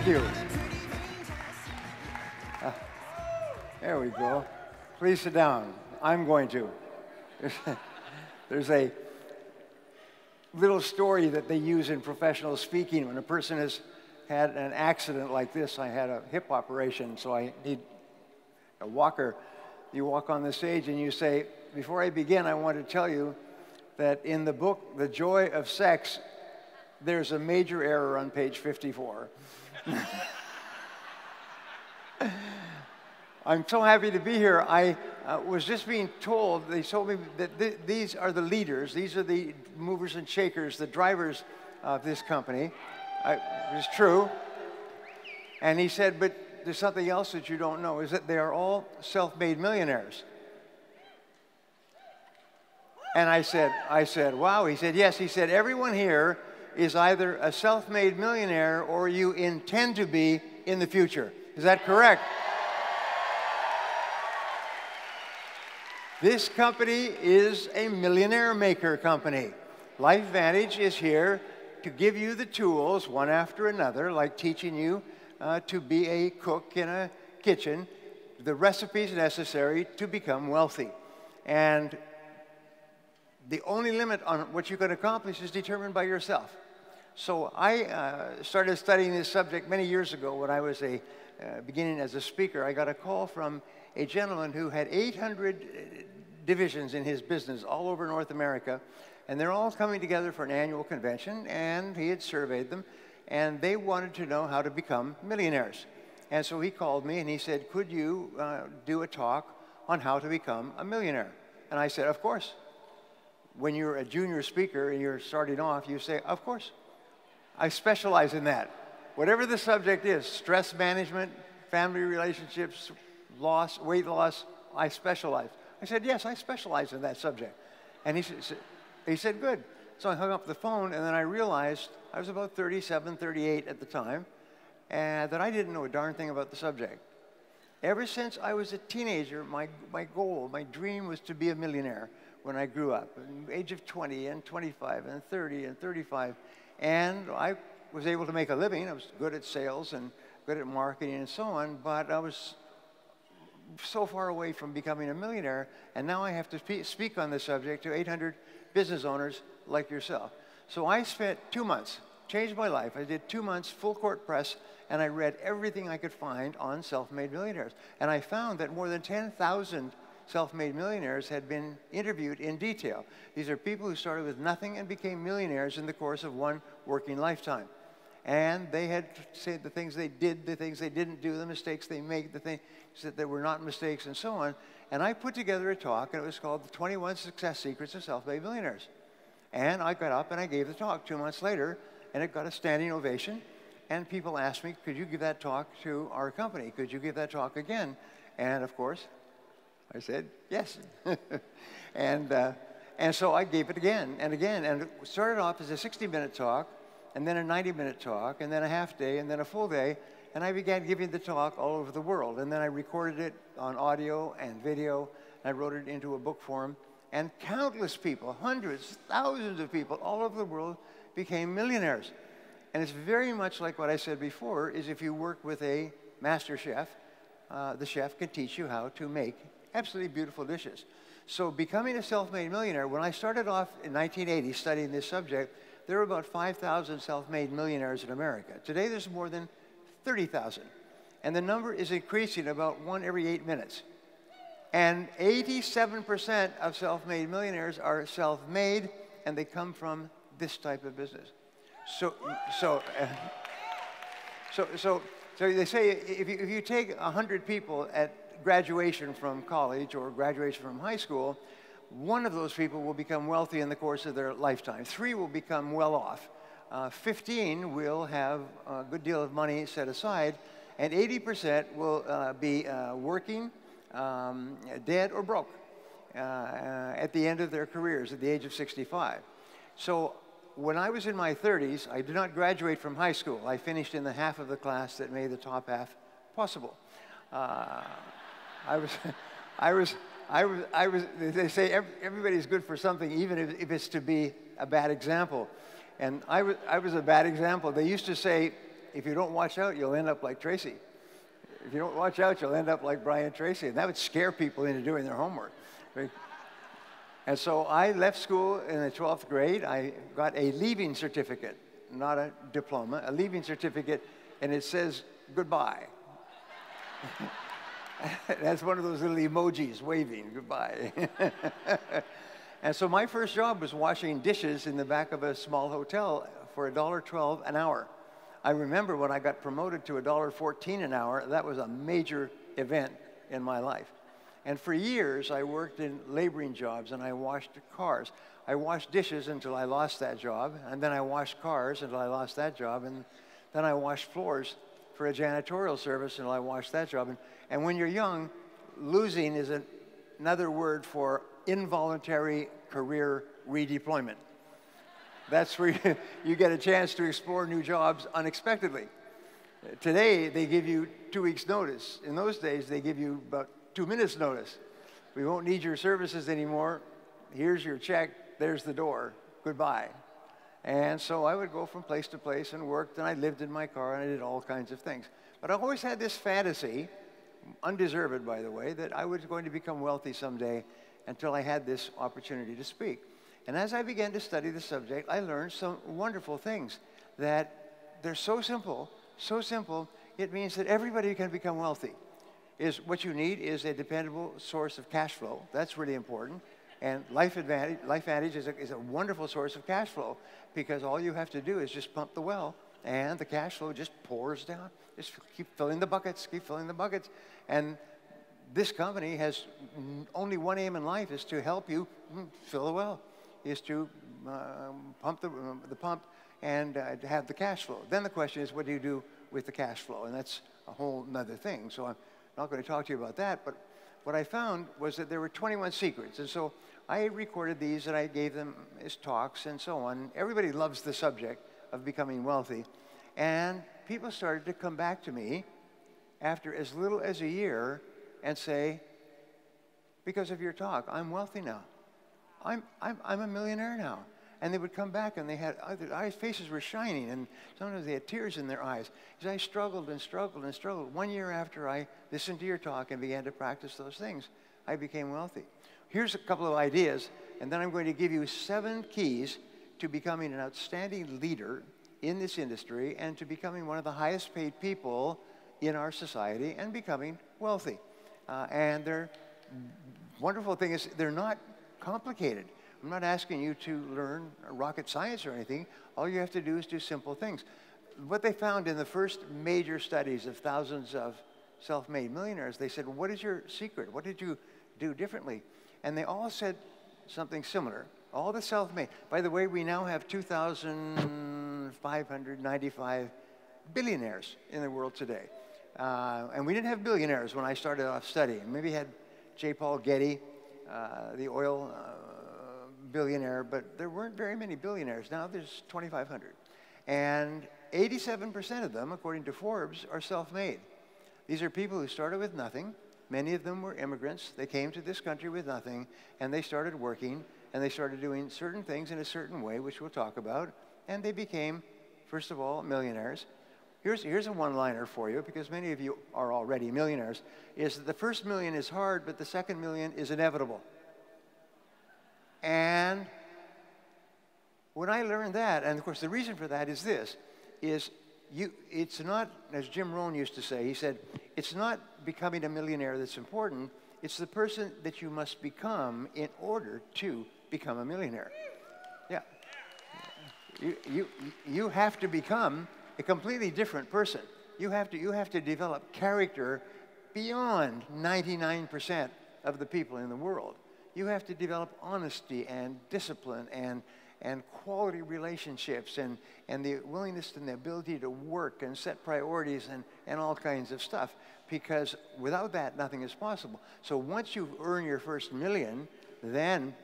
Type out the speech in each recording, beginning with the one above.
Thank you. Uh, there we go. Please sit down. I'm going to. There's a little story that they use in professional speaking when a person has had an accident like this. I had a hip operation, so I need a walker. You walk on the stage and you say, Before I begin, I want to tell you that in the book, The Joy of Sex, there's a major error on page 54. I'm so happy to be here. I uh, was just being told, they told me that th these are the leaders, these are the movers and shakers, the drivers of this company. I, it's true. And he said, but there's something else that you don't know, is that they are all self-made millionaires. And I said, I said, wow. He said, yes. He said, everyone here is either a self-made millionaire or you intend to be in the future. Is that correct? This company is a millionaire maker company. LifeVantage is here to give you the tools one after another, like teaching you uh, to be a cook in a kitchen, the recipes necessary to become wealthy. And the only limit on what you can accomplish is determined by yourself. So I uh, started studying this subject many years ago when I was a, uh, beginning as a speaker. I got a call from a gentleman who had 800 uh, divisions in his business all over North America, and they're all coming together for an annual convention, and he had surveyed them, and they wanted to know how to become millionaires. And so he called me and he said, Could you uh, do a talk on how to become a millionaire? And I said, Of course. When you're a junior speaker and you're starting off, you say, Of course. I specialize in that. Whatever the subject is stress management, family relationships, loss, weight loss I specialize. I said, Yes, I specialize in that subject. And he said, he said, Good. So I hung up the phone, and then I realized I was about 37, 38 at the time, and that I didn't know a darn thing about the subject. Ever since I was a teenager, my, my goal, my dream was to be a millionaire when I grew up, age of 20 and 25 and 30 and 35. And I was able to make a living. I was good at sales and good at marketing and so on, but I was so far away from becoming a millionaire, and now I have to speak on this subject to 800 business owners like yourself. So I spent two months, changed my life. I did two months full court press, and I read everything I could find on self-made millionaires. And I found that more than 10,000 self-made millionaires had been interviewed in detail. These are people who started with nothing and became millionaires in the course of one working lifetime and they had said the things they did, the things they didn't do, the mistakes they made, the things that were not mistakes, and so on. And I put together a talk, and it was called The 21 Success Secrets of Self-Made Millionaires. And I got up and I gave the talk two months later, and it got a standing ovation. And people asked me, could you give that talk to our company? Could you give that talk again? And of course, I said, yes. and, uh, and so I gave it again and again. And it started off as a 60-minute talk, and then a 90 minute talk, and then a half day, and then a full day. And I began giving the talk all over the world. And then I recorded it on audio and video, and I wrote it into a book form. And countless people, hundreds, thousands of people all over the world became millionaires. And it's very much like what I said before, is if you work with a master chef, uh, the chef can teach you how to make absolutely beautiful dishes. So becoming a self-made millionaire, when I started off in 1980 studying this subject, there were about 5,000 self-made millionaires in America. Today there's more than 30,000. And the number is increasing about one every eight minutes. And 87% of self-made millionaires are self-made and they come from this type of business. So, so, uh, so, so, so they say if you, if you take 100 people at graduation from college or graduation from high school, one of those people will become wealthy in the course of their lifetime. Three will become well off. Uh, 15 will have a good deal of money set aside, and 80% will uh, be uh, working, um, dead, or broke uh, uh, at the end of their careers at the age of 65. So when I was in my 30s, I did not graduate from high school. I finished in the half of the class that made the top half possible. I was, I was I was, I was, they say everybody's good for something, even if, if it's to be a bad example. And I was, I was a bad example. They used to say, if you don't watch out, you'll end up like Tracy. If you don't watch out, you'll end up like Brian Tracy. And that would scare people into doing their homework. And so I left school in the 12th grade. I got a leaving certificate, not a diploma, a leaving certificate, and it says goodbye. That's one of those little emojis waving goodbye. and so my first job was washing dishes in the back of a small hotel for $1.12 an hour. I remember when I got promoted to $1.14 an hour, that was a major event in my life. And for years, I worked in laboring jobs and I washed cars. I washed dishes until I lost that job, and then I washed cars until I lost that job, and then I washed floors for a janitorial service until I washed that job. And, and when you're young, losing is an, another word for involuntary career redeployment. That's where you, you get a chance to explore new jobs unexpectedly. Today, they give you two weeks' notice. In those days, they give you about two minutes' notice. We won't need your services anymore. Here's your check. There's the door. Goodbye. And so I would go from place to place and worked, and I lived in my car, and I did all kinds of things. But I always had this fantasy, undeserved by the way, that I was going to become wealthy someday until I had this opportunity to speak. And as I began to study the subject, I learned some wonderful things that they're so simple, so simple, it means that everybody can become wealthy. Is what you need is a dependable source of cash flow. That's really important. And LifeVantage, Life Advantage is, a, is a wonderful source of cash flow because all you have to do is just pump the well and the cash flow just pours down. Just keep filling the buckets, keep filling the buckets. And this company has only one aim in life is to help you mm, fill the well, is to um, pump the, um, the pump and uh, have the cash flow. Then the question is, what do you do with the cash flow? And that's a whole other thing. So I'm not going to talk to you about that, but what I found was that there were 21 secrets. And so I recorded these and I gave them as talks and so on. Everybody loves the subject of becoming wealthy. And people started to come back to me after as little as a year and say, because of your talk, I'm wealthy now. I'm, I'm, I'm a millionaire now. And they would come back and they had, their eyes, faces were shining and sometimes they had tears in their eyes. Because I struggled and struggled and struggled. One year after I listened to your talk and began to practice those things, I became wealthy. Here's a couple of ideas, and then I'm going to give you seven keys to becoming an outstanding leader in this industry and to becoming one of the highest paid people in our society and becoming wealthy. Uh, and their wonderful thing is they're not complicated. I'm not asking you to learn rocket science or anything. All you have to do is do simple things. What they found in the first major studies of thousands of self-made millionaires, they said, what is your secret? What did you do differently? And they all said something similar. All the self-made. By the way, we now have 2,595 billionaires in the world today. Uh, and we didn't have billionaires when I started off studying. Maybe had J. Paul Getty, uh, the oil uh, billionaire, but there weren't very many billionaires. Now there's 2,500. And 87% of them, according to Forbes, are self-made. These are people who started with nothing. Many of them were immigrants. They came to this country with nothing, and they started working, and they started doing certain things in a certain way, which we'll talk about, and they became, first of all, millionaires. Here's, here's a one-liner for you, because many of you are already millionaires, is that the first million is hard, but the second million is inevitable. And when I learned that, and of course the reason for that is this, is you, it's not, as Jim Rohn used to say, he said, it's not becoming a millionaire that's important, it's the person that you must become in order to become a millionaire. Yeah. You, you, you have to become a completely different person. You have to, you have to develop character beyond 99% of the people in the world you have to develop honesty and discipline and, and quality relationships and, and the willingness and the ability to work and set priorities and, and all kinds of stuff. Because without that, nothing is possible. So once you earn your first million, then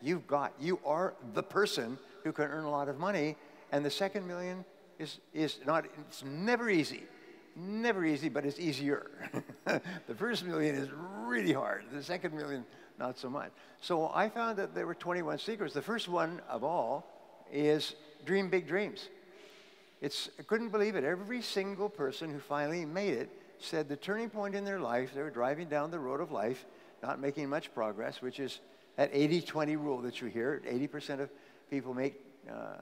you've got, you are the person who can earn a lot of money. And the second million is, is not, it's never easy. Never easy, but it's easier. the first million is really hard. The second million, not so much. So I found that there were 21 secrets. The first one of all is dream big dreams. It's, I couldn't believe it. Every single person who finally made it said the turning point in their life, they were driving down the road of life, not making much progress, which is that 80 20 rule that you hear 80% of people make uh,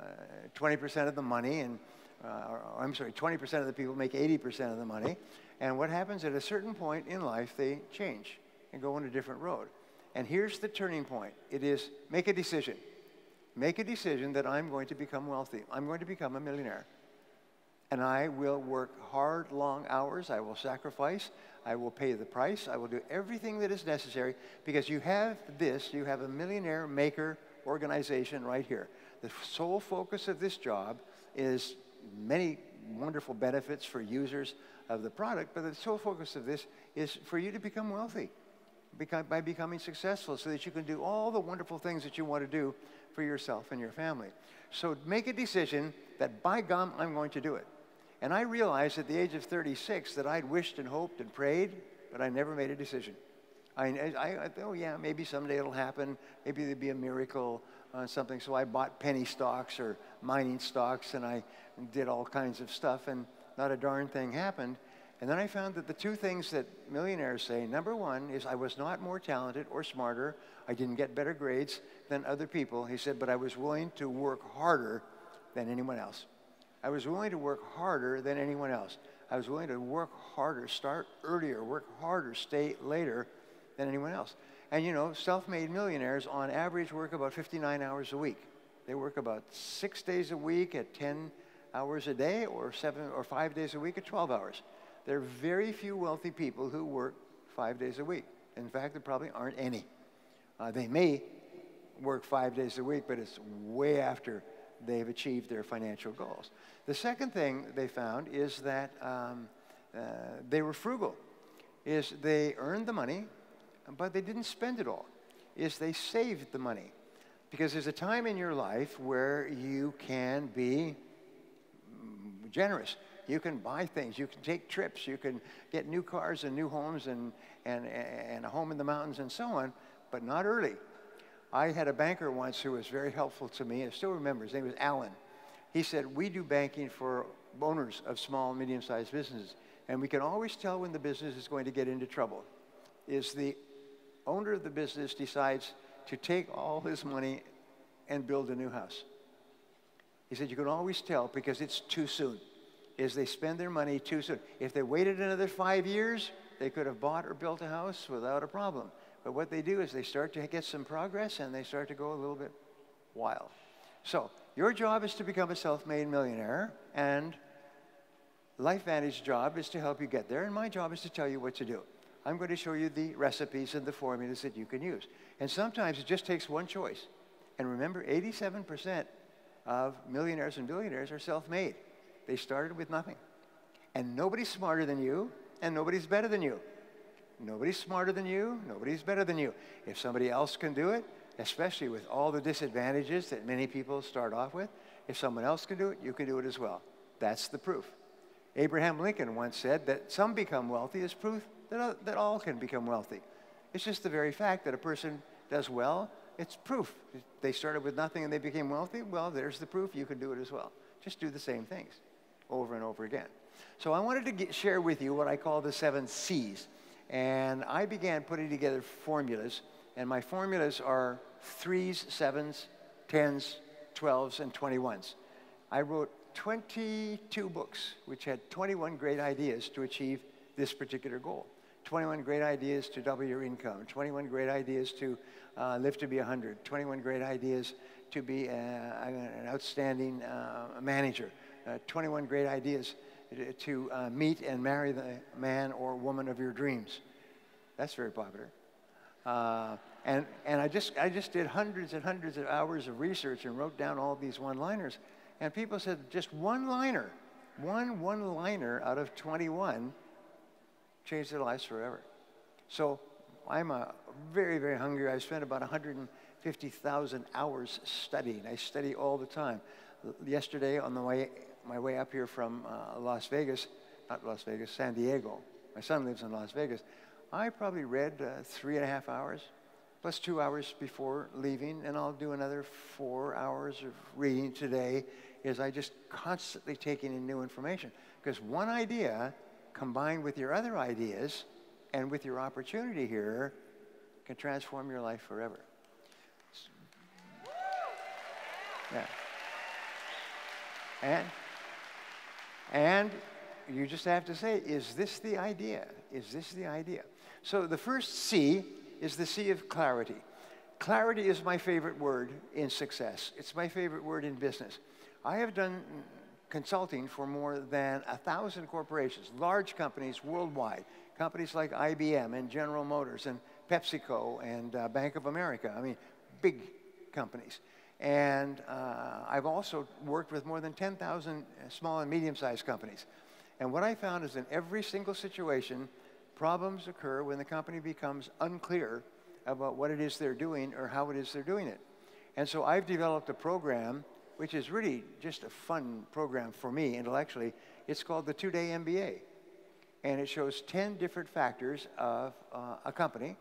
20% of the money, and uh, or, I'm sorry, 20% of the people make 80% of the money. And what happens at a certain point in life, they change and go on a different road. And here's the turning point it is make a decision. Make a decision that I'm going to become wealthy. I'm going to become a millionaire. And I will work hard, long hours. I will sacrifice. I will pay the price. I will do everything that is necessary because you have this, you have a millionaire maker organization right here. The sole focus of this job is many wonderful benefits for users of the product, but the sole focus of this is for you to become wealthy by becoming successful so that you can do all the wonderful things that you want to do for yourself and your family. So make a decision that by gum, I'm going to do it. And I realized at the age of 36 that I'd wished and hoped and prayed, but I never made a decision. I, I, I oh yeah, maybe someday it'll happen. Maybe there'll be a miracle, uh, something. So I bought penny stocks or mining stocks, and I did all kinds of stuff, and not a darn thing happened. And then I found that the two things that millionaires say number one is I was not more talented or smarter, I didn't get better grades than other people. He said, but I was willing to work harder than anyone else. I was willing to work harder than anyone else. I was willing to work harder, start earlier, work harder, stay later than anyone else. And you know, self made millionaires on average work about 59 hours a week. They work about six days a week at 10 hours a day, or seven or five days a week at 12 hours. There are very few wealthy people who work five days a week. In fact, there probably aren't any. Uh, they may work five days a week, but it's way after they've achieved their financial goals. The second thing they found is that um, uh, they were frugal. Is they earned the money, but they didn't spend it all. Is they saved the money. Because there's a time in your life where you can be generous. You can buy things. You can take trips. You can get new cars and new homes and, and, and a home in the mountains and so on, but not early. I had a banker once who was very helpful to me. I still remember. His name was Alan. He said, We do banking for owners of small and medium sized businesses, and we can always tell when the business is going to get into trouble. Is the owner of the business decides to take all his money and build a new house. He said, You can always tell because it's too soon is they spend their money too soon. If they waited another five years, they could have bought or built a house without a problem. But what they do is they start to get some progress and they start to go a little bit wild. So your job is to become a self-made millionaire and LifeVantage job is to help you get there and my job is to tell you what to do. I'm going to show you the recipes and the formulas that you can use. And sometimes it just takes one choice. And remember, 87% of millionaires and billionaires are self-made. They started with nothing. And nobody's smarter than you, and nobody's better than you. Nobody's smarter than you, nobody's better than you. If somebody else can do it, especially with all the disadvantages that many people start off with, if someone else can do it, you can do it as well. That's the proof. Abraham Lincoln once said that some become wealthy is proof that, uh, that all can become wealthy. It's just the very fact that a person does well, it's proof. They started with nothing and they became wealthy. Well, there's the proof. You can do it as well. Just do the same things over and over again. So I wanted to get, share with you what I call the seven C's. And I began putting together formulas, and my formulas are threes, sevens, tens, twelves, and 21s. I wrote 22 books, which had 21 great ideas to achieve this particular goal. 21 great ideas to double your income, 21 great ideas to uh, live to be 100, 21 great ideas to be uh, an outstanding uh, manager, 21 great ideas to uh, meet and marry the man or woman of your dreams. That's very popular. Uh, and and I, just, I just did hundreds and hundreds of hours of research and wrote down all these one liners. And people said, just one liner, one one liner out of 21 changed their lives forever. So I'm a very, very hungry. I spent about 150,000 hours studying. I study all the time. Yesterday, on the way my way up here from uh, Las Vegas, not Las Vegas, San Diego. My son lives in Las Vegas. I probably read uh, three and a half hours plus two hours before leaving, and I'll do another four hours of reading today, is I just constantly taking in new information. Because one idea combined with your other ideas and with your opportunity here can transform your life forever. Yeah. And, and you just have to say, is this the idea? Is this the idea? So the first C is the C of clarity. Clarity is my favorite word in success. It's my favorite word in business. I have done consulting for more than a thousand corporations, large companies worldwide, companies like IBM and General Motors and PepsiCo and uh, Bank of America. I mean, big companies. And uh, I've also worked with more than 10,000 small and medium-sized companies. And what I found is in every single situation, problems occur when the company becomes unclear about what it is they're doing or how it is they're doing it. And so I've developed a program which is really just a fun program for me intellectually. It's called the Two Day MBA. And it shows 10 different factors of uh, a company.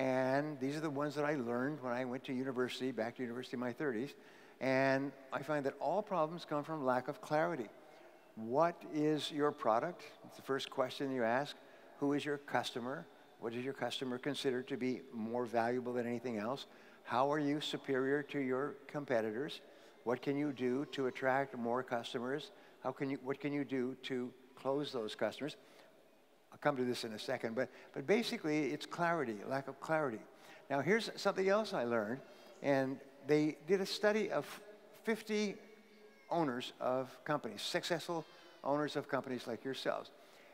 And these are the ones that I learned when I went to university, back to university in my 30s. And I find that all problems come from lack of clarity. What is your product? It's the first question you ask. Who is your customer? What does your customer consider to be more valuable than anything else? How are you superior to your competitors? What can you do to attract more customers? How can you, what can you do to close those customers? Come to this in a second, but, but basically it's clarity, lack of clarity. Now here's something else I learned, and they did a study of 50 owners of companies, successful owners of companies like yourselves.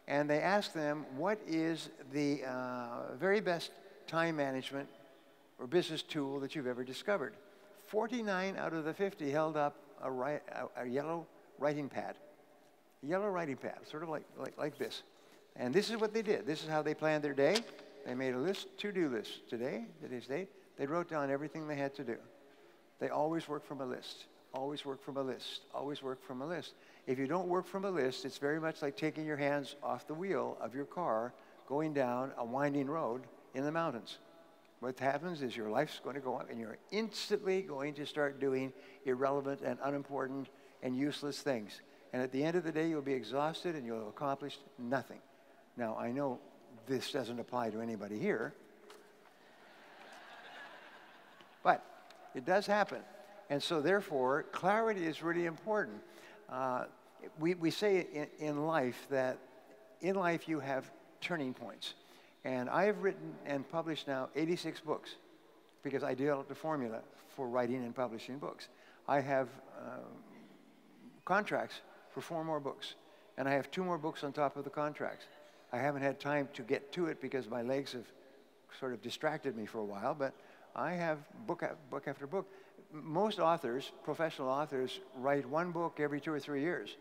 And they asked them, what is the uh, very best time management or business tool that you've ever discovered? 49 out of the 50 held up a, a, a yellow writing pad. A yellow writing pad, sort of like, like, like this. And this is what they did. This is how they planned their day. They made a list, to-do list. Today, today's date, they wrote down everything they had to do. They always work from a list. Always work from a list. Always work from a list. If you don't work from a list, it's very much like taking your hands off the wheel of your car going down a winding road in the mountains. What happens is your life's going to go up and you're instantly going to start doing irrelevant and unimportant and useless things. And at the end of the day, you'll be exhausted and you'll have accomplished nothing. Now, I know this doesn't apply to anybody here, but it does happen. And so, therefore, clarity is really important. Uh, we, we say in, in life that in life you have turning points. And I have written and published now 86 books because I developed a formula for writing and publishing books. I have uh, contracts for four more books, and I have two more books on top of the contracts. I haven't had time to get to it because my legs have sort of distracted me for a while, but I have book, book after book. Most authors, professional authors, write one book every two or three years.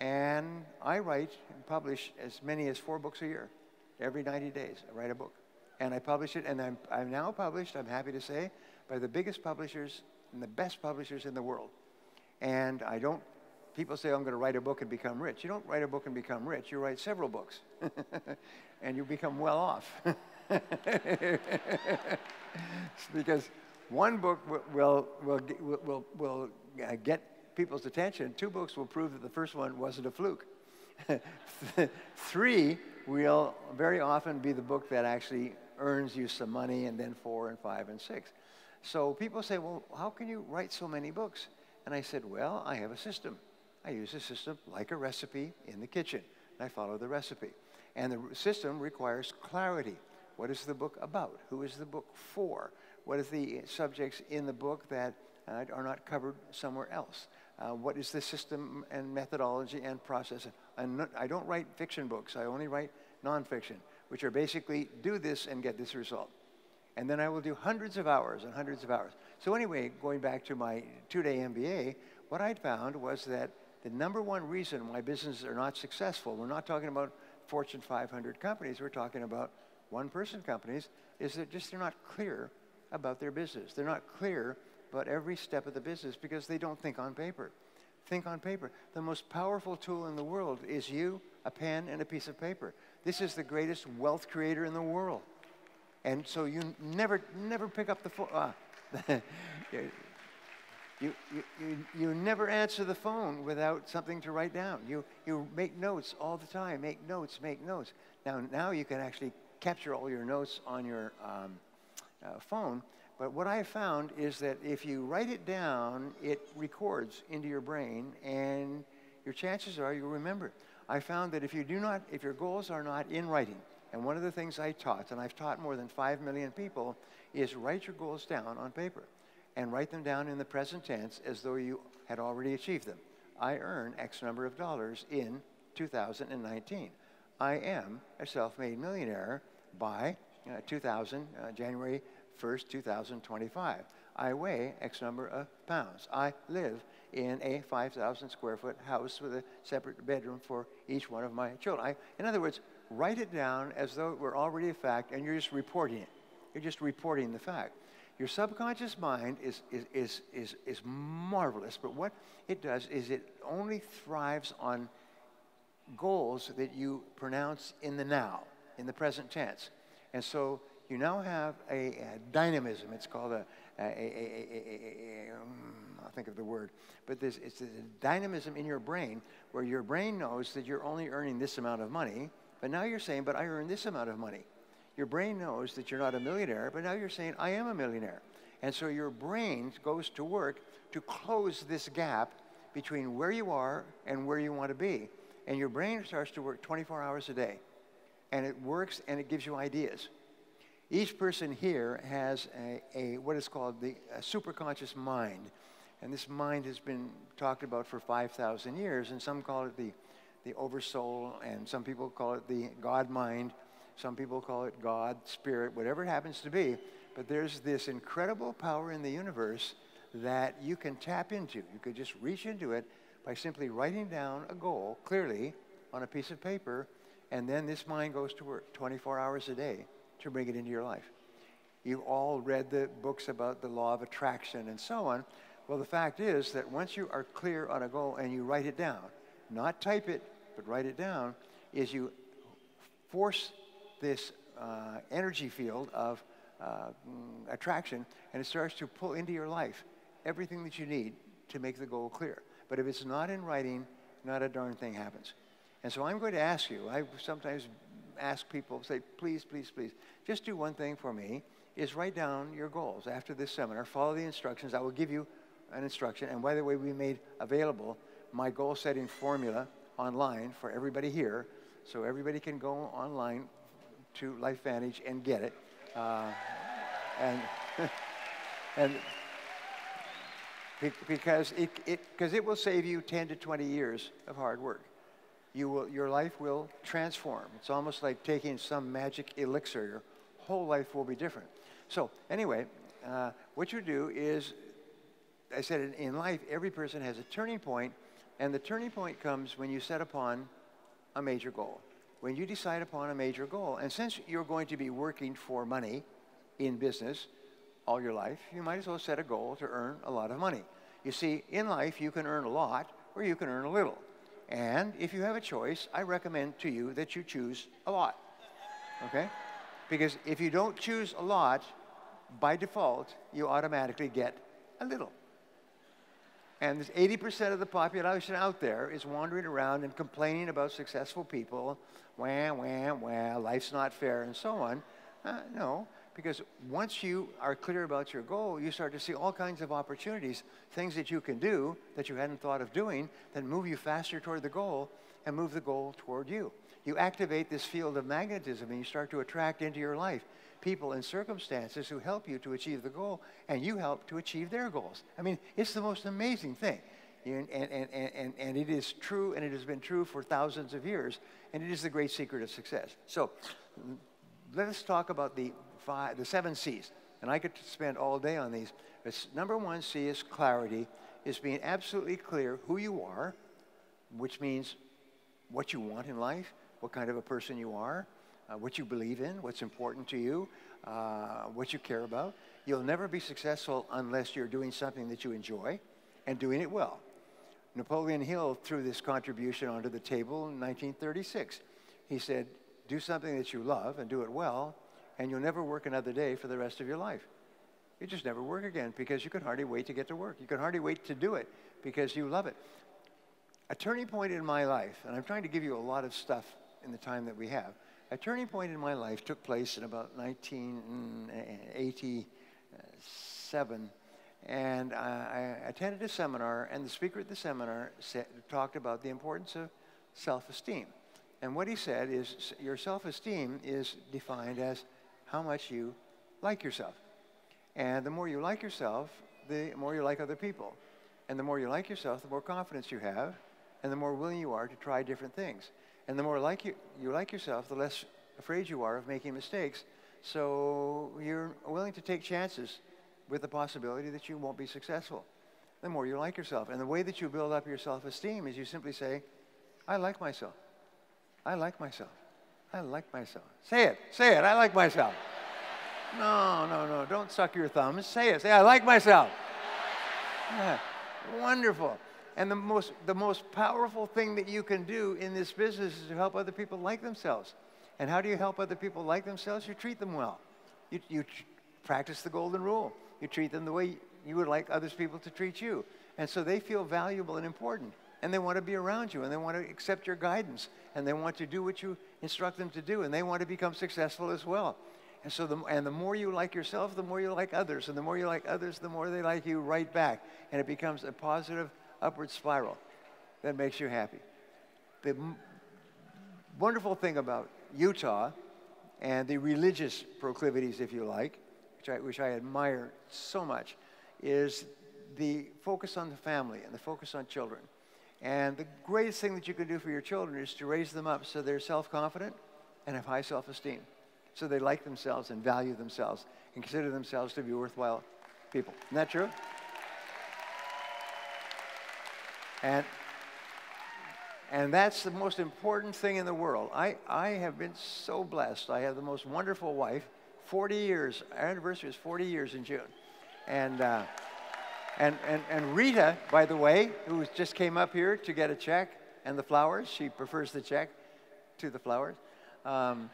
And I write and publish as many as four books a year. Every 90 days, I write a book. And I publish it, and I'm, I'm now published, I'm happy to say, by the biggest publishers and the best publishers in the world. And I don't, people say, I'm going to write a book and become rich. You don't write a book and become rich, you write several books. and you become well off. because one book will, will, will, will, uh, get people's attention, two books will prove that the first one wasn't a fluke. Three will very often be the book that actually earns you some money, and then four and five and six. So people say, well, how can you write so many books? And I said, well, I have a system. I use a system like a recipe in the kitchen. And I follow the recipe. And the system requires clarity. What is the book about? Who is the book for? What are the subjects in the book that uh, are not covered somewhere else? Uh, what is the system and methodology and process? Not, I don't write fiction books. I only write nonfiction, which are basically do this and get this result. And then I will do hundreds of hours and hundreds of hours. So anyway, going back to my two-day MBA, what I'd found was that the number one reason why businesses are not successful, we're not talking about Fortune 500 companies, we're talking about one-person companies, is that just they're not clear about their business. They're not clear about every step of the business because they don't think on paper. Think on paper. The most powerful tool in the world is you, a pen, and a piece of paper. This is the greatest wealth creator in the world. And so you never, never pick up the phone. Ah. You, you, you, you never answer the phone without something to write down. You, you make notes all the time, make notes, make notes. Now, now you can actually capture all your notes on your um, uh, phone. But what I found is that if you write it down, it records into your brain, and your chances are you'll remember. I found that if you do not, if your goals are not in writing, and one of the things I taught, and I've taught more than five million people, is write your goals down on paper, and write them down in the present tense as though you had already achieved them. I earn X number of dollars in 2019. I am a self-made millionaire by uh, 2000, uh, January 1st, 2025. I weigh X number of pounds. I live in a 5,000 square foot house with a separate bedroom for each one of my children. I, in other words, write it down as though it were already a fact and you're just reporting it. You're just reporting the fact. Your subconscious mind is, is, is, is, is marvelous, but what it does is it only thrives on goals that you pronounce in the now, in the present tense. And so you now have a, a dynamism. It's called a, um, I'll think of the word, but this, it's a dynamism in your brain where your brain knows that you're only earning this amount of money, but now you're saying, but I earn this amount of money. Your brain knows that you're not a millionaire, but now you're saying, I am a millionaire. And so your brain goes to work to close this gap between where you are and where you want to be. And your brain starts to work 24 hours a day. And it works and it gives you ideas. Each person here has a, a what is called the superconscious mind. And this mind has been talked about for 5,000 years, and some call it the, the oversoul, and some people call it the God mind, some people call it God, spirit, whatever it happens to be. But there's this incredible power in the universe that you can tap into. You could just reach into it by simply writing down a goal clearly on a piece of paper, and then this mind goes to work 24 hours a day to bring it into your life. You've all read the books about the law of attraction and so on. Well, the fact is that once you are clear on a goal and you write it down, not type it, but write it down, is you force this uh, energy field of uh, mm, attraction and it starts to pull into your life everything that you need to make the goal clear. But if it's not in writing, not a darn thing happens. And so I'm going to ask you, I sometimes ask people, say, please, please, please, just do one thing for me, is write down your goals. After this seminar, follow the instructions. I will give you an instruction. And by the way, we made available my goal setting formula online for everybody here. So everybody can go online to life LifeVantage and get it. Uh, and, and because it, it, cause it will save you 10 to 20 years of hard work you will, your life will transform. It's almost like taking some magic elixir. Your whole life will be different. So, anyway, uh, what you do is, I said in, in life, every person has a turning point, and the turning point comes when you set upon a major goal. When you decide upon a major goal, and since you're going to be working for money in business all your life, you might as well set a goal to earn a lot of money. You see, in life, you can earn a lot or you can earn a little. And if you have a choice, I recommend to you that you choose a lot. Okay? Because if you don't choose a lot, by default, you automatically get a little. And 80% of the population out there is wandering around and complaining about successful people, wah, wah, wah, life's not fair, and so on. Uh, no, because once you are clear about your goal, you start to see all kinds of opportunities, things that you can do that you hadn't thought of doing that move you faster toward the goal and move the goal toward you. You activate this field of magnetism and you start to attract into your life people and circumstances who help you to achieve the goal and you help to achieve their goals. I mean, it's the most amazing thing. And, and, and, and, and it is true, and it has been true for thousands of years, and it is the great secret of success. So, let us talk about the five, the seven C's. And I could spend all day on these. Number one C is clarity, is being absolutely clear who you are, which means what you want in life, what kind of a person you are, uh, what you believe in, what's important to you, uh, what you care about. You'll never be successful unless you're doing something that you enjoy and doing it well. Napoleon Hill threw this contribution onto the table in 1936. He said, do something that you love and do it well, and you'll never work another day for the rest of your life. You just never work again because you can hardly wait to get to work. You can hardly wait to do it because you love it. A turning point in my life, and I'm trying to give you a lot of stuff in the time that we have. A turning point in my life took place in about 1987, and I attended a seminar, and the speaker at the seminar said, talked about the importance of self-esteem. And what he said is your self-esteem is defined as how much you like yourself. And the more you like yourself, the more you like other people. And the more you like yourself, the more confidence you have, and the more willing you are to try different things. And the more like you, you like yourself, the less afraid you are of making mistakes. So you're willing to take chances with the possibility that you won't be successful. The more you like yourself. And the way that you build up your self-esteem is you simply say, I like myself. I like myself. I like myself. Say it. Say it. I like myself. No, no, no. Don't suck your thumbs. Say it. Say, I like myself. Yeah. Wonderful. And the most, the most powerful thing that you can do in this business is to help other people like themselves. And how do you help other people like themselves? You treat them well. You, you practice the golden rule. You treat them the way you would like others people to treat you. And so they feel valuable and important. And they want to be around you. And they want to accept your guidance. And they want to do what you instruct them to do. And they want to become successful as well. And so, the, and the more you like yourself, the more you like others. And the more you like others, the more they like you right back. And it becomes a positive upward spiral that makes you happy. The m- wonderful thing about Utah and the religious proclivities, if you like, which I, which I admire so much, is the focus on the family and the focus on children. And the greatest thing that you can do for your children is to raise them up so they're self confident and have high self esteem. So they like themselves and value themselves and consider themselves to be worthwhile people. Isn't that true? And, and that's the most important thing in the world. I, I have been so blessed. I have the most wonderful wife. 40 years, our anniversary is 40 years in June. And, uh, and, and, and Rita, by the way, who just came up here to get a check and the flowers, she prefers the check to the flowers. Um,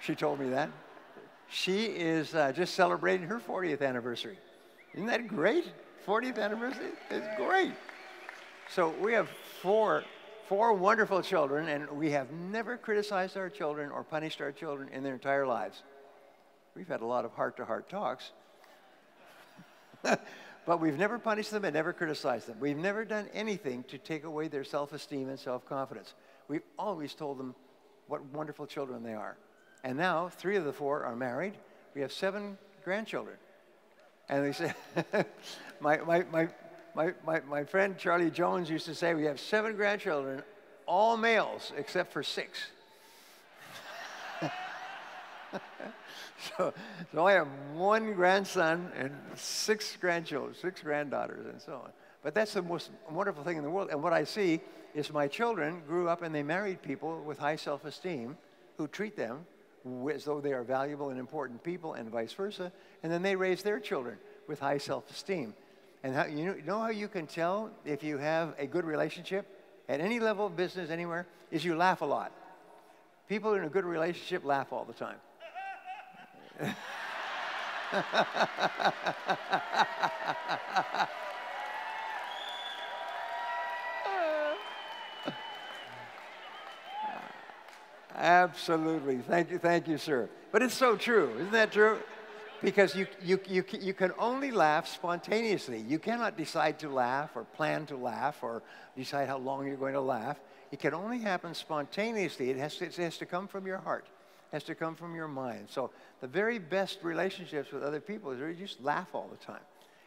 she told me that. She is uh, just celebrating her 40th anniversary. Isn't that great? 40th anniversary? It's great. So we have four, four wonderful children, and we have never criticized our children or punished our children in their entire lives. We've had a lot of heart to heart talks. but we've never punished them and never criticized them. We've never done anything to take away their self esteem and self confidence. We've always told them what wonderful children they are. And now, three of the four are married. We have seven grandchildren. And they say, my, my, my, my, my, my friend Charlie Jones used to say we have seven grandchildren, all males except for six. so, so I have one grandson and six grandchildren, six granddaughters, and so on. But that's the most wonderful thing in the world. And what I see is my children grew up and they married people with high self esteem who treat them as though they are valuable and important people, and vice versa. And then they raise their children with high self esteem. And how, you know how you can tell if you have a good relationship at any level of business anywhere is you laugh a lot. People in a good relationship laugh all the time. Absolutely. Thank you, thank you, sir. But it's so true. Isn't that true? Because you, you, you, you can only laugh spontaneously. You cannot decide to laugh or plan to laugh or decide how long you're going to laugh. It can only happen spontaneously. It has to, it has to come from your heart. It has to come from your mind. So the very best relationships with other people is where you just laugh all the time.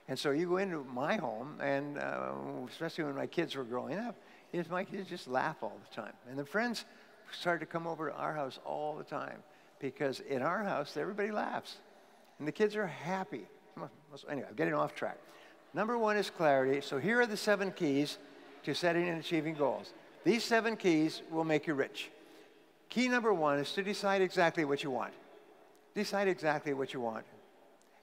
And so you go into my home, and uh, especially when my kids were growing up, is my kids just laugh all the time. And the friends started to come over to our house all the time because in our house, everybody laughs and the kids are happy. Anyway, I'm getting off track. Number one is clarity. So here are the seven keys to setting and achieving goals. These seven keys will make you rich. Key number one is to decide exactly what you want. Decide exactly what you want.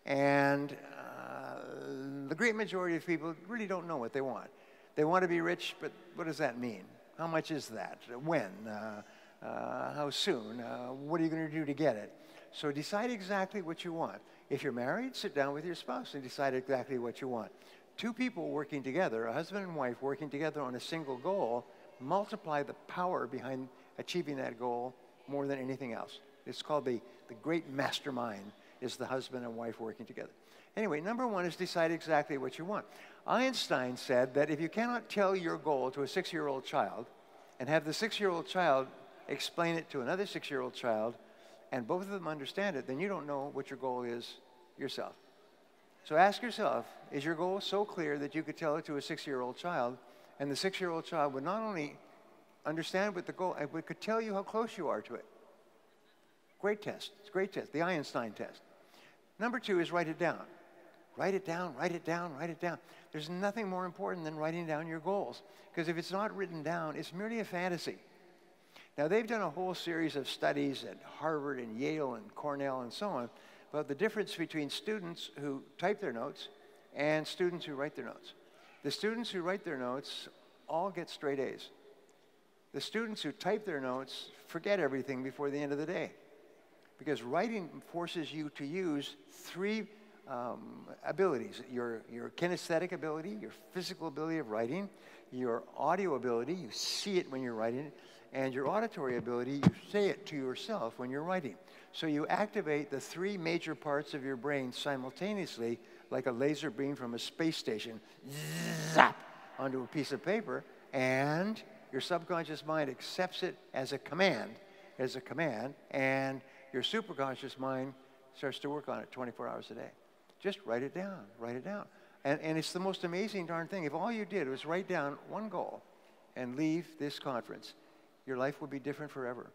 And uh, the great majority of people really don't know what they want. They want to be rich, but what does that mean? How much is that? When? Uh, uh, how soon? Uh, what are you going to do to get it? So decide exactly what you want. If you're married, sit down with your spouse and decide exactly what you want. Two people working together, a husband and wife working together on a single goal, multiply the power behind achieving that goal more than anything else. It's called the, the great mastermind is the husband and wife working together. Anyway, number one is decide exactly what you want. Einstein said that if you cannot tell your goal to a six-year-old child and have the six-year-old child explain it to another six-year-old child and both of them understand it, then you don't know what your goal is yourself. So ask yourself, is your goal so clear that you could tell it to a six-year-old child and the six-year-old child would not only understand what the goal, is, but could tell you how close you are to it. Great test. It's a great test, the Einstein test. Number two is write it down. Write it down, write it down, write it down. There's nothing more important than writing down your goals. Because if it's not written down, it's merely a fantasy. Now, they've done a whole series of studies at Harvard and Yale and Cornell and so on about the difference between students who type their notes and students who write their notes. The students who write their notes all get straight A's. The students who type their notes forget everything before the end of the day. Because writing forces you to use three um, abilities your, your kinesthetic ability, your physical ability of writing, your audio ability, you see it when you're writing, and your auditory ability, you say it to yourself when you're writing. So you activate the three major parts of your brain simultaneously, like a laser beam from a space station, zap onto a piece of paper, and your subconscious mind accepts it as a command, as a command, and your superconscious mind starts to work on it 24 hours a day. Just write it down, write it down. And, and it's the most amazing darn thing. If all you did was write down one goal and leave this conference, your life would be different forever.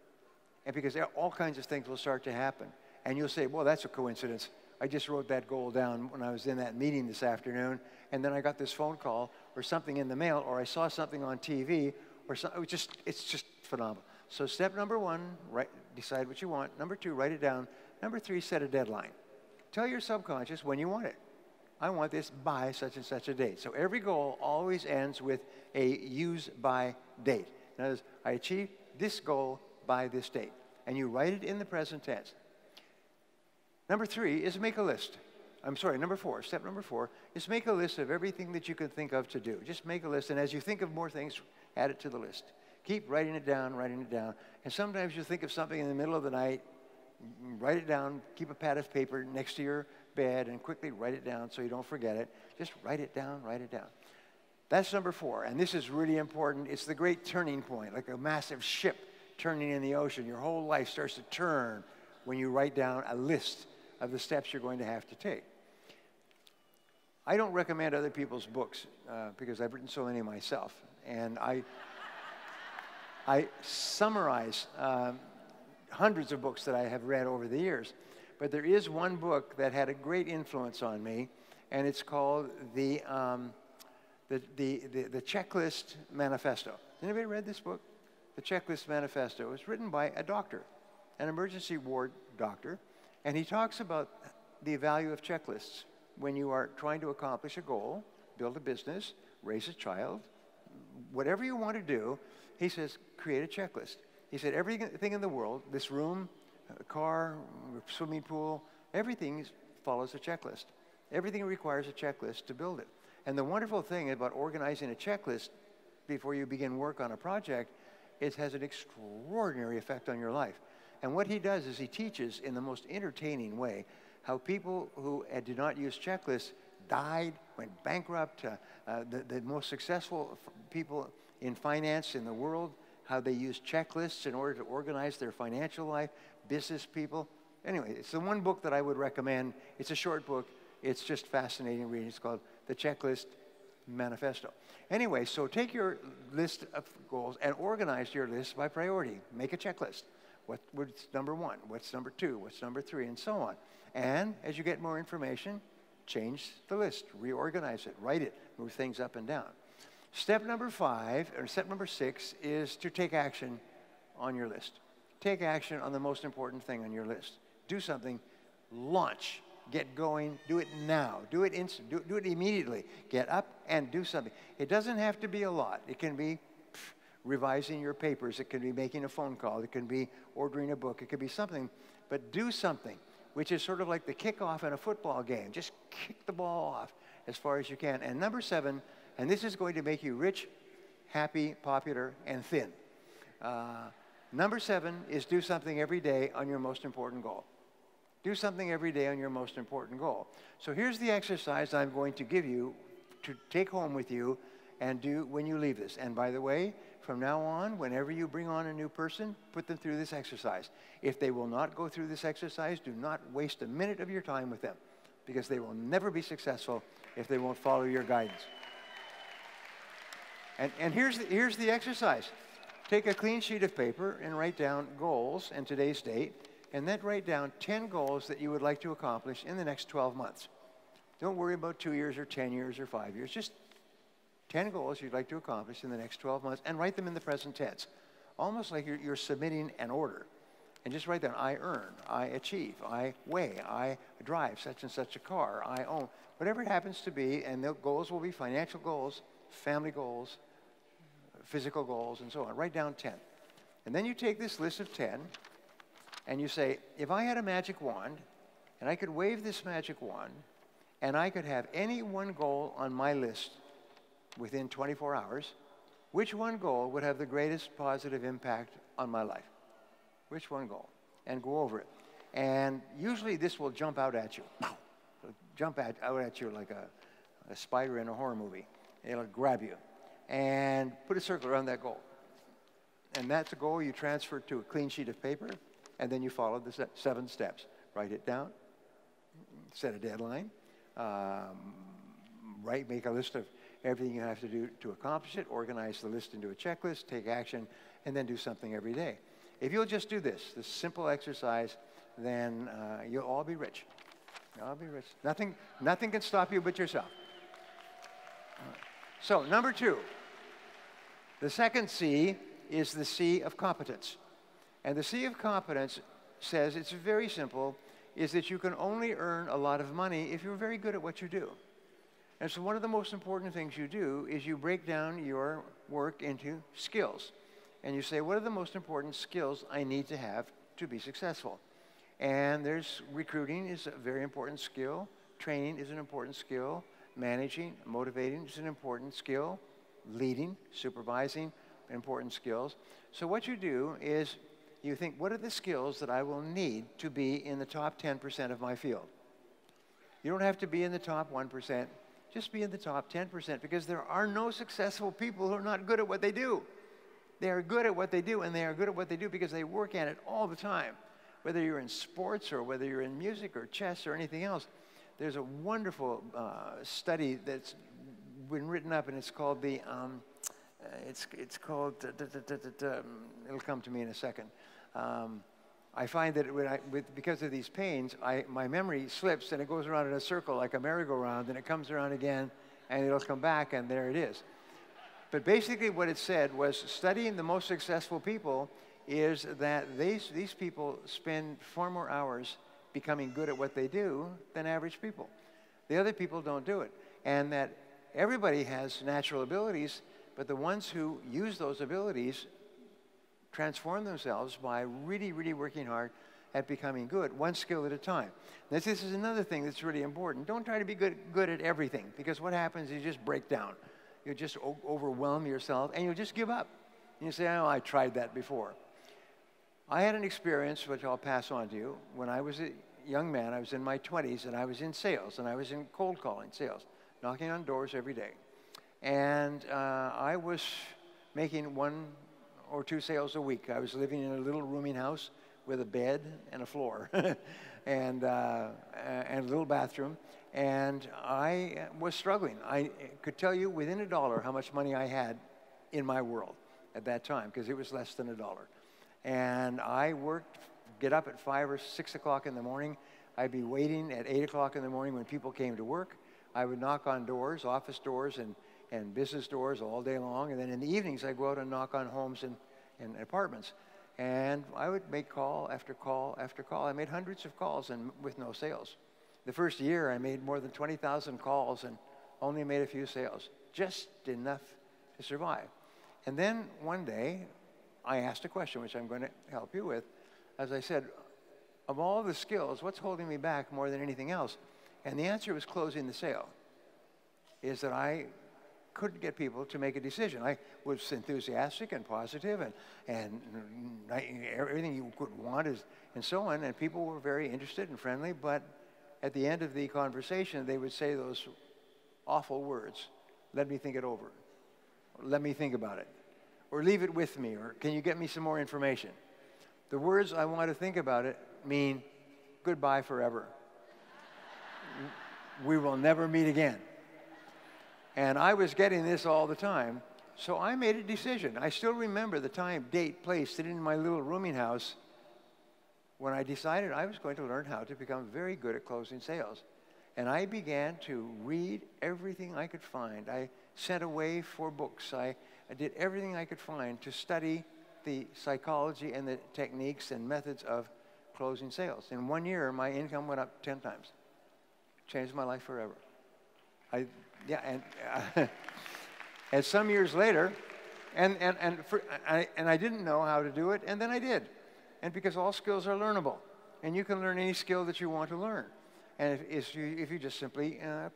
And because all kinds of things will start to happen. And you'll say, well, that's a coincidence. I just wrote that goal down when I was in that meeting this afternoon, and then I got this phone call or something in the mail, or I saw something on TV, or something. It just, it's just phenomenal. So step number one, write, decide what you want. Number two, write it down. Number three, set a deadline. Tell your subconscious when you want it. I want this by such and such a date. So every goal always ends with a use by date. In other words, I achieve this goal by this date. And you write it in the present tense. Number three is make a list. I'm sorry, number four, step number four is make a list of everything that you can think of to do. Just make a list, and as you think of more things, add it to the list. Keep writing it down, writing it down. And sometimes you think of something in the middle of the night, write it down, keep a pad of paper next to your bed, and quickly write it down so you don't forget it. Just write it down, write it down. That's number four, and this is really important. It's the great turning point, like a massive ship turning in the ocean. Your whole life starts to turn when you write down a list of the steps you're going to have to take. I don't recommend other people's books uh, because I've written so many myself, and I, I summarize uh, hundreds of books that I have read over the years. But there is one book that had a great influence on me, and it's called the, um, the, the, the, the Checklist Manifesto. Anybody read this book? The Checklist Manifesto. It was written by a doctor, an emergency ward doctor, and he talks about the value of checklists when you are trying to accomplish a goal, build a business, raise a child, whatever you want to do, he says, create a checklist. He said, everything in the world, this room, car, swimming pool, everything follows a checklist. Everything requires a checklist to build it. And the wonderful thing about organizing a checklist before you begin work on a project, it has an extraordinary effect on your life. And what he does is he teaches in the most entertaining way how people who did not use checklists died, went bankrupt, uh, uh, the, the most successful people in finance in the world, how they use checklists in order to organize their financial life, business people. Anyway, it's the one book that I would recommend. It's a short book. It's just fascinating reading. It's called The Checklist Manifesto. Anyway, so take your list of goals and organize your list by priority. Make a checklist. What, what's number one? What's number two? What's number three? And so on. And as you get more information, change the list, reorganize it, write it, move things up and down. Step number five, or step number six, is to take action on your list. Take action on the most important thing on your list. Do something, launch, get going, do it now, do it instant, do, do it immediately. Get up and do something. It doesn't have to be a lot. It can be revising your papers, it can be making a phone call, it can be ordering a book, it could be something. but do something, which is sort of like the kickoff in a football game. Just kick the ball off as far as you can. And number seven, and this is going to make you rich, happy, popular, and thin. Uh, number seven is do something every day on your most important goal. Do something every day on your most important goal. So here's the exercise I'm going to give you to take home with you and do when you leave this. And by the way, from now on, whenever you bring on a new person, put them through this exercise. If they will not go through this exercise, do not waste a minute of your time with them because they will never be successful if they won't follow your guidance. And, and here's, the, here's the exercise. Take a clean sheet of paper and write down goals and today's date, and then write down 10 goals that you would like to accomplish in the next 12 months. Don't worry about two years or 10 years or five years. Just 10 goals you'd like to accomplish in the next 12 months and write them in the present tense. Almost like you're, you're submitting an order. And just write down, I earn, I achieve, I weigh, I drive such and such a car, I own, whatever it happens to be. And the goals will be financial goals, family goals, physical goals, and so on. Write down 10. And then you take this list of 10 and you say, if I had a magic wand and I could wave this magic wand and I could have any one goal on my list within 24 hours, which one goal would have the greatest positive impact on my life? Which one goal? And go over it. And usually this will jump out at you. It'll jump at, out at you like a, a spider in a horror movie. It'll grab you. And put a circle around that goal. And that's a goal you transfer to a clean sheet of paper, and then you follow the seven steps. Write it down, set a deadline, um, write, make a list of everything you have to do to accomplish it, organize the list into a checklist, take action, and then do something every day. If you'll just do this, this simple exercise, then uh, you'll all be rich. You'll all be rich. Nothing, nothing can stop you but yourself. So, number two, the second C is the C of competence. And the C of competence says it's very simple, is that you can only earn a lot of money if you're very good at what you do. And so one of the most important things you do is you break down your work into skills. And you say, what are the most important skills I need to have to be successful? And there's recruiting is a very important skill. Training is an important skill. Managing, motivating is an important skill. Leading, supervising, important skills. So what you do is you think, what are the skills that I will need to be in the top 10% of my field? You don't have to be in the top 1% just be in the top 10% because there are no successful people who are not good at what they do. They are good at what they do, and they are good at what they do because they work at it all the time. Whether you're in sports or whether you're in music or chess or anything else, there's a wonderful uh, study that's been written up, and it's called the, um, uh, it's, it's called, um, it'll come to me in a second. Um, I find that when I, with, because of these pains, I, my memory slips and it goes around in a circle like a merry-go-round, and it comes around again, and it'll come back, and there it is. But basically, what it said was studying the most successful people is that these, these people spend far more hours becoming good at what they do than average people. The other people don't do it. And that everybody has natural abilities, but the ones who use those abilities transform themselves by really, really working hard at becoming good, one skill at a time. This, this is another thing that's really important. Don't try to be good, good at everything because what happens is you just break down. You just overwhelm yourself and you just give up. And you say, oh, I tried that before. I had an experience, which I'll pass on to you. When I was a young man, I was in my 20s and I was in sales and I was in cold calling sales, knocking on doors every day. And uh, I was making one or two sales a week. I was living in a little rooming house with a bed and a floor and, uh, and a little bathroom. And I was struggling. I could tell you within a dollar how much money I had in my world at that time because it was less than a dollar. And I worked, get up at five or six o'clock in the morning. I'd be waiting at eight o'clock in the morning when people came to work. I would knock on doors, office doors, and and business doors all day long. And then in the evenings, I'd go out and knock on homes and, and apartments. And I would make call after call after call. I made hundreds of calls and with no sales. The first year, I made more than 20,000 calls and only made a few sales, just enough to survive. And then one day, I asked a question, which I'm going to help you with. As I said, of all the skills, what's holding me back more than anything else? And the answer was closing the sale. Is that I couldn't get people to make a decision. I was enthusiastic and positive and, and mm, everything you could want is, and so on. And people were very interested and friendly, but at the end of the conversation, they would say those awful words. Let me think it over. Let me think about it. Or leave it with me. Or can you get me some more information? The words I want to think about it mean goodbye forever. We will never meet again. And I was getting this all the time. So I made a decision. I still remember the time, date, place, sitting in my little rooming house when I decided I was going to learn how to become very good at closing sales. And I began to read everything I could find. I sent away four books. I, I did everything I could find to study the psychology and the techniques and methods of closing sales. In one year, my income went up 10 times. Changed my life forever. I, yeah, and, uh, and some years later, and, and, and, for, I, and I didn't know how to do it, and then I did. And because all skills are learnable, and you can learn any skill that you want to learn. And if, if, you, if you just simply uh,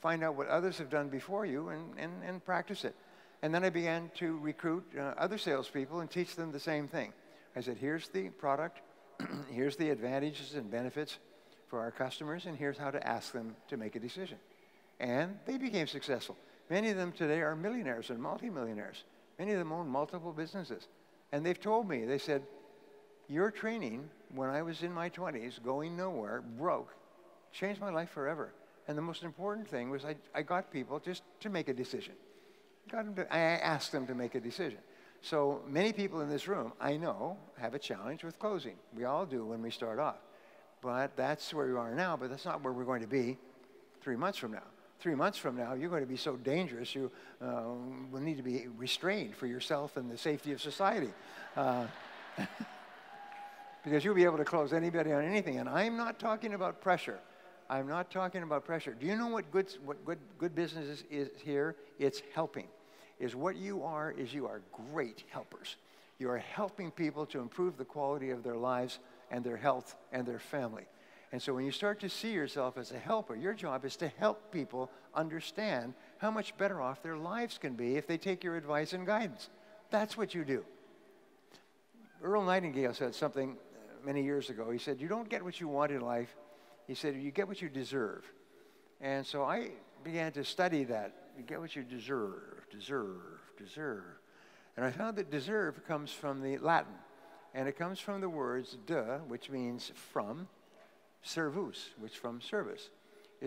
find out what others have done before you and, and, and practice it. And then I began to recruit uh, other salespeople and teach them the same thing. I said, here's the product, here's the advantages and benefits for our customers, and here's how to ask them to make a decision. And they became successful. Many of them today are millionaires and multimillionaires. Many of them own multiple businesses. And they've told me, they said, your training when I was in my 20s, going nowhere, broke, changed my life forever. And the most important thing was I, I got people just to make a decision. Got them to, I asked them to make a decision. So many people in this room, I know, have a challenge with closing. We all do when we start off. But that's where we are now, but that's not where we're going to be three months from now. Three months from now, you're going to be so dangerous, you uh, will need to be restrained for yourself and the safety of society. Uh, because you'll be able to close anybody on anything. And I'm not talking about pressure. I'm not talking about pressure. Do you know what good, what good, good business is, is here? It's helping. Is what you are is you are great helpers. You are helping people to improve the quality of their lives and their health and their family. And so when you start to see yourself as a helper, your job is to help people understand how much better off their lives can be if they take your advice and guidance. That's what you do. Earl Nightingale said something uh, many years ago. He said, You don't get what you want in life. He said, You get what you deserve. And so I began to study that. You get what you deserve, deserve, deserve. And I found that deserve comes from the Latin. And it comes from the words de, which means from, servus, which from service.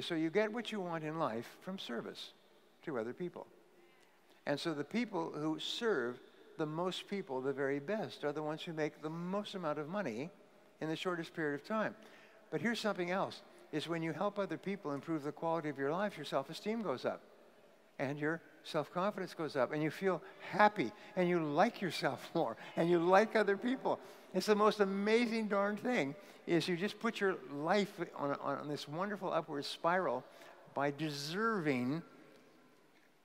So you get what you want in life from service to other people. And so the people who serve the most people, the very best, are the ones who make the most amount of money in the shortest period of time. But here's something else, is when you help other people improve the quality of your life, your self-esteem goes up. And your self-confidence goes up. And you feel happy. And you like yourself more. And you like other people. It's the most amazing darn thing, is you just put your life on, on this wonderful upward spiral by deserving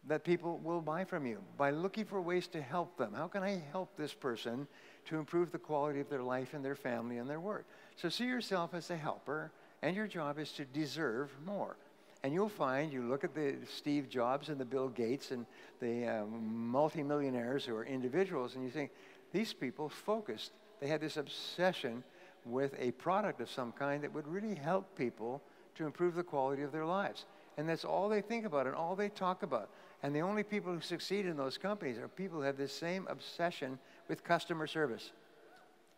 that people will buy from you by looking for ways to help them. How can I help this person to improve the quality of their life and their family and their work? So see yourself as a helper, and your job is to deserve more. And you'll find, you look at the Steve Jobs and the Bill Gates and the um, multimillionaires who are individuals, and you think, these people focused. They had this obsession with a product of some kind that would really help people to improve the quality of their lives. And that's all they think about and all they talk about. And the only people who succeed in those companies are people who have this same obsession with customer service.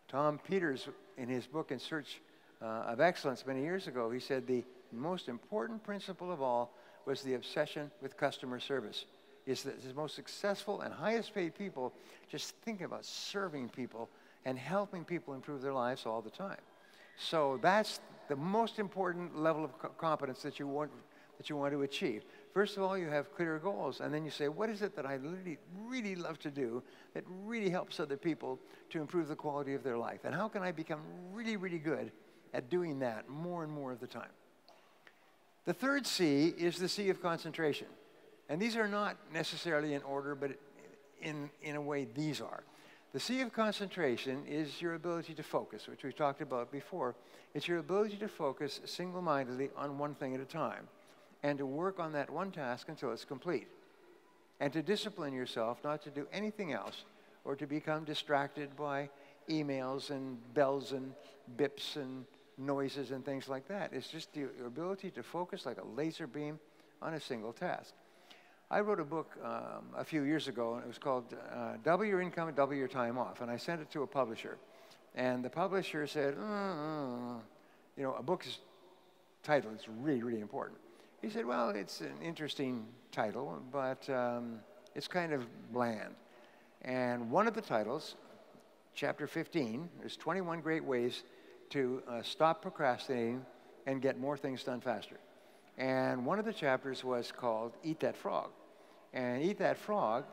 Tom Peters, in his book In Search uh, of Excellence many years ago, he said the most important principle of all was the obsession with customer service. Is that the most successful and highest paid people just think about serving people and helping people improve their lives all the time. So that's the most important level of competence that you want that you want to achieve. First of all, you have clear goals, and then you say, what is it that I really, really love to do that really helps other people to improve the quality of their life? And how can I become really, really good at doing that more and more of the time? The third C is the C of concentration. And these are not necessarily in order, but in, in a way, these are. The C of concentration is your ability to focus, which we've talked about before. It's your ability to focus single mindedly on one thing at a time and to work on that one task until it's complete. And to discipline yourself not to do anything else or to become distracted by emails and bells and bips and noises and things like that. It's just your ability to focus like a laser beam on a single task. I wrote a book um, a few years ago, and it was called uh, Double Your Income, and Double Your Time Off. And I sent it to a publisher. And the publisher said, mm, you know, a book's title is really, really important. He said, well, it's an interesting title, but um, it's kind of bland. And one of the titles, chapter 15, there's 21 great ways to uh, stop procrastinating and get more things done faster. And one of the chapters was called Eat That Frog. And Eat That Frog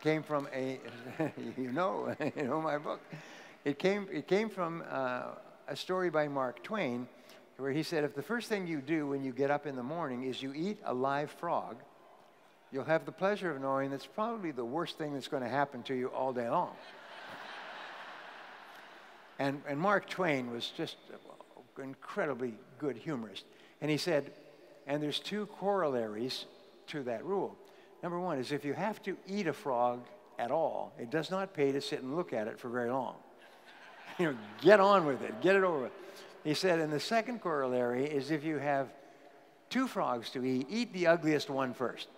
came from a, you know, you know my book. It came, it came from uh, a story by Mark Twain where he said, if the first thing you do when you get up in the morning is you eat a live frog, you'll have the pleasure of knowing that's probably the worst thing that's going to happen to you all day long. And, and Mark Twain was just incredibly good humorist. And he said, and there's two corollaries to that rule. Number one is if you have to eat a frog at all, it does not pay to sit and look at it for very long. you know, get on with it, get it over with. He said, and the second corollary is if you have two frogs to eat, eat the ugliest one first.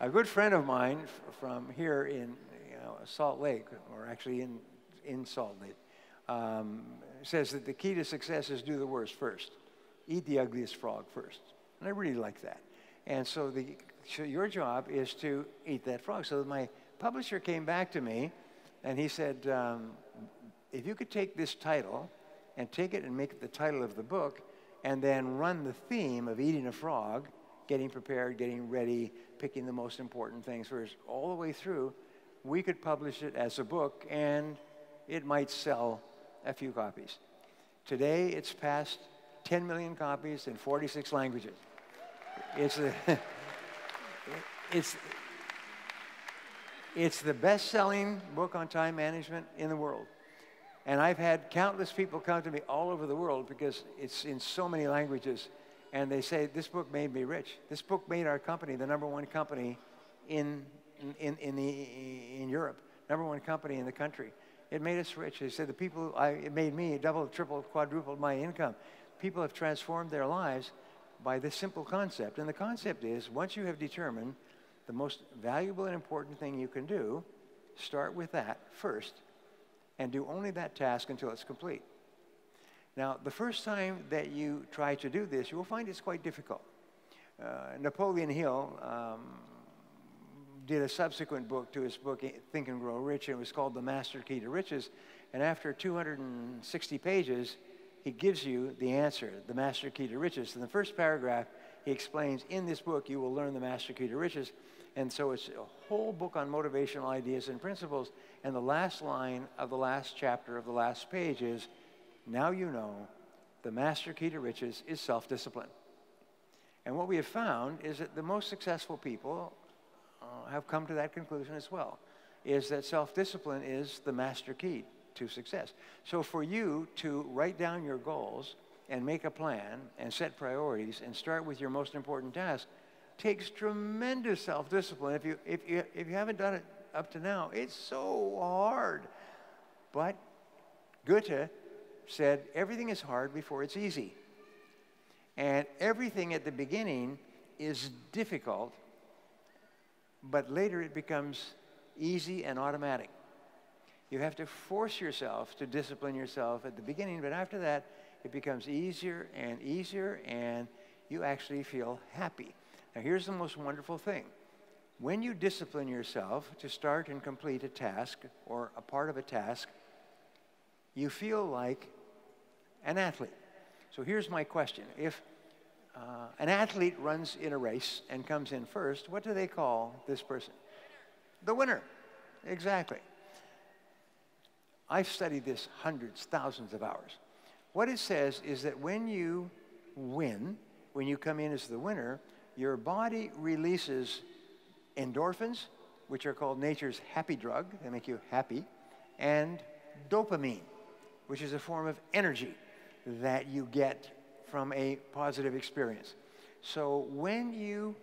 A good friend of mine from here in you know, Salt Lake, or actually in, in Salt um, says that the key to success is do the worst first. Eat the ugliest frog first. And I really like that. And so, the, so your job is to eat that frog. So my publisher came back to me and he said, um, if you could take this title and take it and make it the title of the book and then run the theme of eating a frog, getting prepared, getting ready, picking the most important things first, all the way through, we could publish it as a book and it might sell a few copies. Today, it's past 10 million copies in 46 languages. It's, it's, it's the best selling book on time management in the world. And I've had countless people come to me all over the world because it's in so many languages. And they say, This book made me rich. This book made our company the number one company in, in, in, the, in Europe, number one company in the country. It made us rich. They said, The people, I, it made me double, triple, quadrupled my income. People have transformed their lives by this simple concept. And the concept is once you have determined the most valuable and important thing you can do, start with that first and do only that task until it's complete. Now, the first time that you try to do this, you will find it's quite difficult. Uh, Napoleon Hill um, did a subsequent book to his book, eh, Think and Grow Rich, and it was called The Master Key to Riches. And after 260 pages, he gives you the answer, the master key to riches. In the first paragraph, he explains, in this book, you will learn the master key to riches. And so it's a whole book on motivational ideas and principles. And the last line of the last chapter of the last page is, now you know the master key to riches is self-discipline. And what we have found is that the most successful people uh, have come to that conclusion as well, is that self-discipline is the master key to success. So for you to write down your goals and make a plan and set priorities and start with your most important task takes tremendous self-discipline. If you, if, you, if you haven't done it up to now, it's so hard. But Goethe said, everything is hard before it's easy. And everything at the beginning is difficult, but later it becomes easy and automatic. You have to force yourself to discipline yourself at the beginning, but after that, it becomes easier and easier, and you actually feel happy. Now, here's the most wonderful thing. When you discipline yourself to start and complete a task or a part of a task, you feel like an athlete. So here's my question. If uh, an athlete runs in a race and comes in first, what do they call this person? The winner. Exactly. I've studied this hundreds, thousands of hours. What it says is that when you win, when you come in as the winner, your body releases endorphins which are called nature's happy drug, they make you happy, and dopamine, which is a form of energy that you get from a positive experience. So when you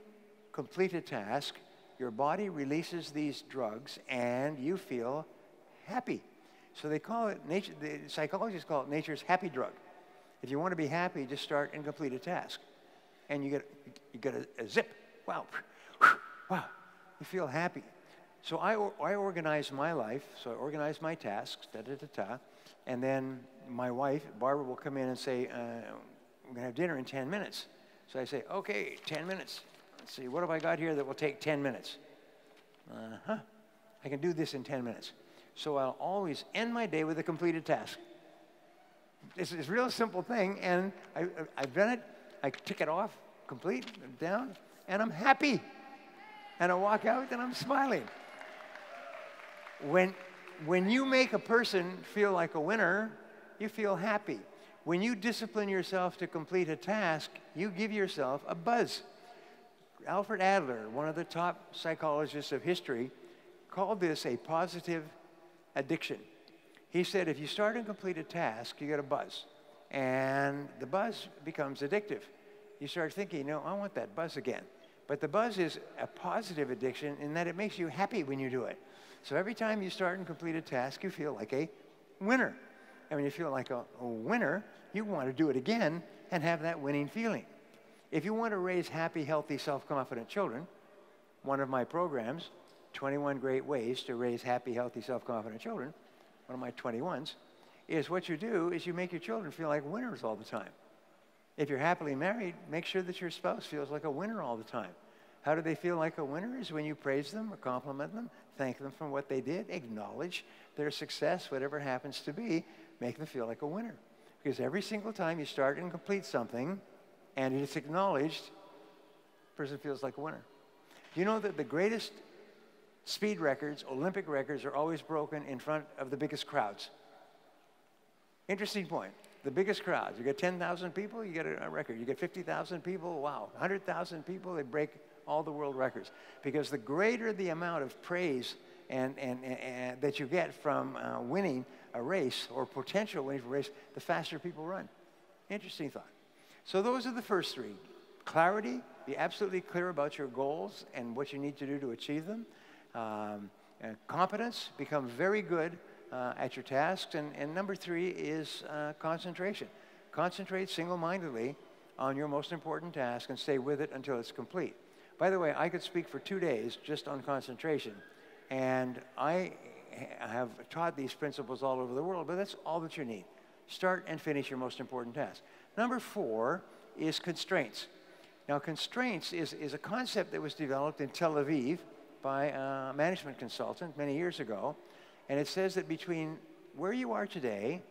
complete a task, your body releases these drugs and you feel happy. So they call it, nature, the psychologists call it nature's happy drug. If you want to be happy, just start and complete a task. And you get, you get a, a zip. Wow. Wow. You feel happy. So I, I organize my life. So I organize my tasks, da da da da. And then my wife, Barbara, will come in and say, uh, We're going to have dinner in 10 minutes. So I say, Okay, 10 minutes. Let's see, what have I got here that will take 10 minutes? Uh huh. I can do this in 10 minutes. So I'll always end my day with a completed task. It's, it's a real simple thing, and I, I've done it. I tick it off, complete, down, and I'm happy. And I walk out and I'm smiling. When, when you make a person feel like a winner, you feel happy. When you discipline yourself to complete a task, you give yourself a buzz. Alfred Adler, one of the top psychologists of history, called this a positive addiction. He said if you start and complete a task, you get a buzz. And the buzz becomes addictive. You start thinking, no, I want that buzz again. But the buzz is a positive addiction in that it makes you happy when you do it. So every time you start and complete a task, you feel like a winner. And when you feel like a, a winner, you want to do it again and have that winning feeling. If you want to raise happy, healthy, self confident children, one of my programs, 21 Great Ways to Raise Happy, Healthy, Self Confident Children, one of my 21s, is what you do is you make your children feel like winners all the time. If you're happily married, make sure that your spouse feels like a winner all the time. How do they feel like a winner? Is when you praise them or compliment them, thank them for what they did, acknowledge their success, whatever happens to be, make them feel like a winner. Because every single time you start and complete something and it's acknowledged, the person feels like a winner. You know that the greatest speed records, Olympic records, are always broken in front of the biggest crowds? Interesting point. The biggest crowds. You get 10,000 people, you get a, record. You get 50,000 people, wow. 100,000 people, they break all the world records. Because the greater the amount of praise and, and, and that you get from uh, winning a race or potential winning a race, the faster people run. Interesting thought. So those are the first three. Clarity, be absolutely clear about your goals and what you need to do to achieve them. Um, competence, become very good uh, at your tasks. And, and number three is uh, concentration. Concentrate single mindedly on your most important task and stay with it until it's complete. By the way, I could speak for two days just on concentration. And I have taught these principles all over the world, but that's all that you need. Start and finish your most important task. Number four is constraints. Now, constraints is, is a concept that was developed in Tel Aviv by a management consultant many years ago. And it says that between where you are today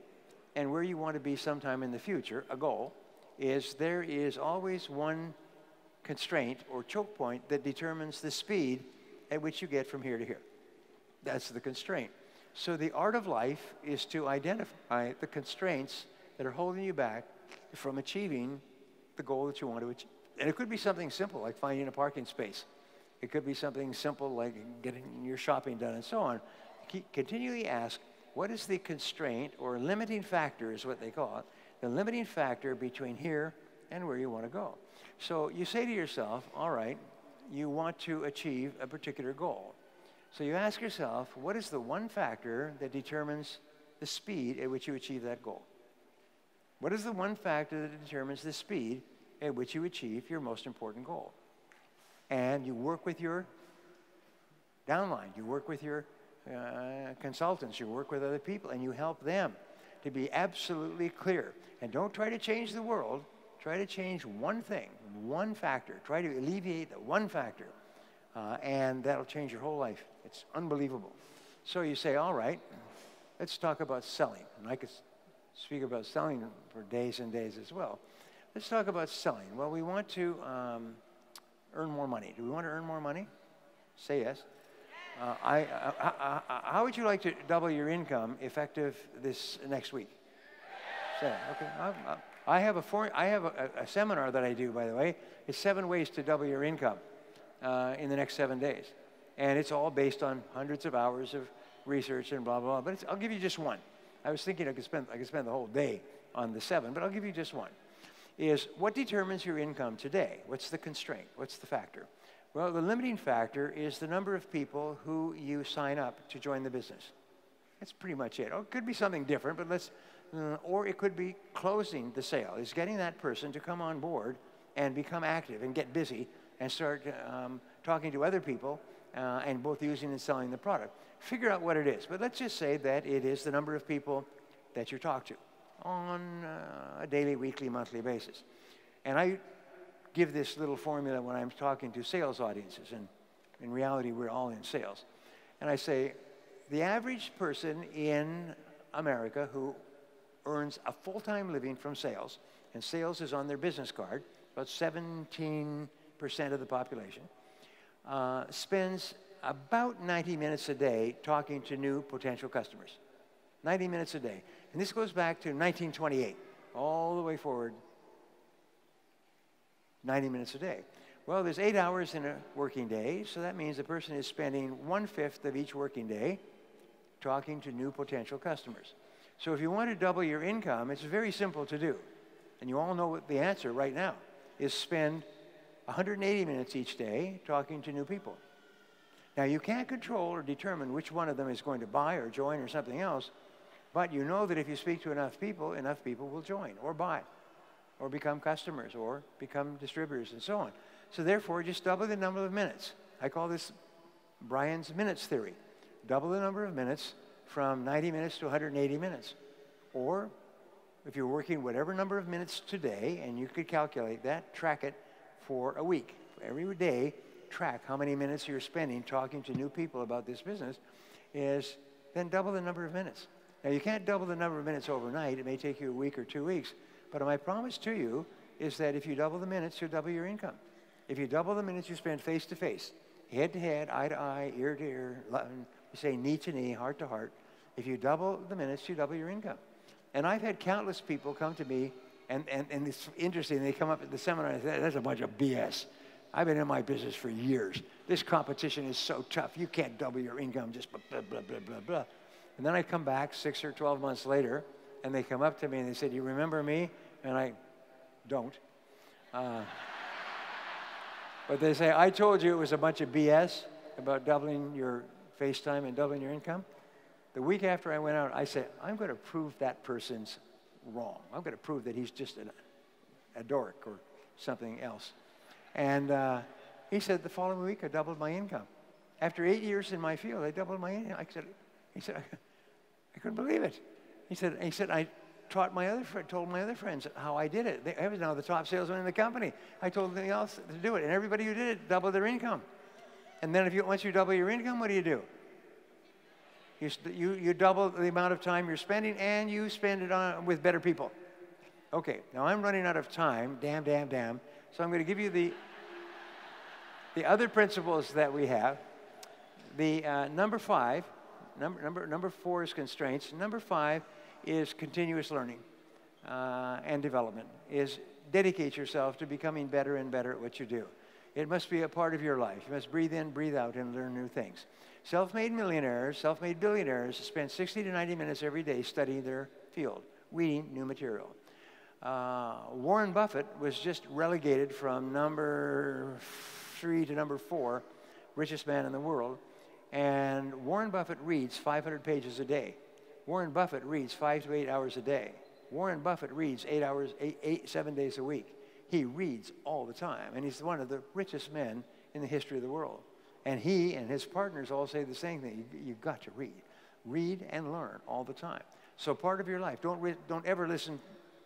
and where you want to be sometime in the future, a goal, is there is always one constraint or choke point that determines the speed at which you get from here to here. That's the constraint. So the art of life is to identify the constraints that are holding you back from achieving the goal that you want to achieve. And it could be something simple like finding a parking space. It could be something simple like getting your shopping done and so on continually ask, what is the constraint or limiting factor is what they call it, the limiting factor between here and where you want to go. So you say to yourself, all right, you want to achieve a particular goal. So you ask yourself, what is the one factor that determines the speed at which you achieve that goal? What is the one factor that determines the speed at which you achieve your most important goal? And you work with your downline, you work with your uh, consultants, you work with other people, and you help them to be absolutely clear. And don't try to change the world. Try to change one thing, one factor. Try to alleviate that one factor, uh, and that'll change your whole life. It's unbelievable. So you say, all right, let's talk about selling. And I could speak about selling for days and days as well. Let's talk about selling. Well, we want to um, earn more money. Do we want to earn more money? Say yes. Uh, I, uh, uh, uh, how would you like to double your income effective this next week? Say, okay. I, have, a, I have a, a, seminar that I do, by the way. It's seven ways to double your income uh, in the next seven days. And it's all based on hundreds of hours of research and blah, blah, blah. But I'll give you just one. I was thinking I could, spend, I could spend the whole day on the seven, but I'll give you just one. Is what determines your income today? What's the constraint? What's the factor? Well, the limiting factor is the number of people who you sign up to join the business. That's pretty much it. Oh, it could be something different, but let's, or it could be closing the sale, is getting that person to come on board and become active and get busy and start um, talking to other people uh, and both using and selling the product. Figure out what it is. But let's just say that it is the number of people that you talk to on uh, a daily, weekly, monthly basis. And I give this little formula when I'm talking to sales audiences, and in reality, we're all in sales. And I say, the average person in America who earns a full time living from sales, and sales is on their business card, about 17% of the population, uh, spends about 90 minutes a day talking to new potential customers. 90 minutes a day. And this goes back to 1928, all the way forward 90 minutes a day. Well, there's eight hours in a working day, so that means the person is spending one fifth of each working day talking to new potential customers. So if you want to double your income, it's very simple to do. And you all know what the answer right now is spend 180 minutes each day talking to new people. Now, you can't control or determine which one of them is going to buy or join or something else, but you know that if you speak to enough people, enough people will join or buy or become customers or become distributors and so on. So therefore, just double the number of minutes. I call this Brian's minutes theory. Double the number of minutes from 90 minutes to 180 minutes. Or if you're working whatever number of minutes today, and you could calculate that, track it for a week. Every day, track how many minutes you're spending talking to new people about this business, is then double the number of minutes. Now, you can't double the number of minutes overnight. It may take you a week or two weeks. But my promise to you is that if you double the minutes, you'll double your income. If you double the minutes you spend face to face, head to head, eye to eye, ear to ear, we say knee to knee, heart to heart. If you double the minutes, you double your income. And I've had countless people come to me, and, and, and it's interesting, they come up at the seminar and say, that's a bunch of BS. I've been in my business for years. This competition is so tough. You can't double your income just blah, blah, blah, blah, blah, blah. And then I come back six or 12 months later, and they come up to me and they said, you remember me? and I don't. Uh, but they say, I told you it was a bunch of BS about doubling your FaceTime and doubling your income. The week after I went out, I said, I'm going to prove that person's wrong. I'm going to prove that he's just an, a dork or something else. And uh, he said, the following week, I doubled my income. After eight years in my field, I doubled my income. I said, he said, I couldn't believe it. He said, he said, I taught my other friend, told my other friends how I did it. They, I was now the top salesman in the company. I told them else to do it, and everybody who did it doubled their income. And then if you once you double your income, what do you do? You, you, you double the amount of time you're spending, and you spend it on with better people. Okay, now I'm running out of time. Damn, damn, damn. So I'm going to give you the the other principles that we have. The uh, number five, number number number four is constraints. Number five is continuous learning uh, and development, is dedicate yourself to becoming better and better at what you do. It must be a part of your life. You must breathe in, breathe out, and learn new things. Self made millionaires, self made billionaires spend 60 to 90 minutes every day studying their field, reading new material. Uh, Warren Buffett was just relegated from number three to number four, richest man in the world. And Warren Buffett reads 500 pages a day. Warren Buffett reads five to eight hours a day. Warren Buffett reads eight hours, eight, eight, seven days a week. He reads all the time, and he's one of the richest men in the history of the world. And he and his partners all say the same thing. You, have got to read. Read and learn all the time. So part of your life, don't, re- don't ever listen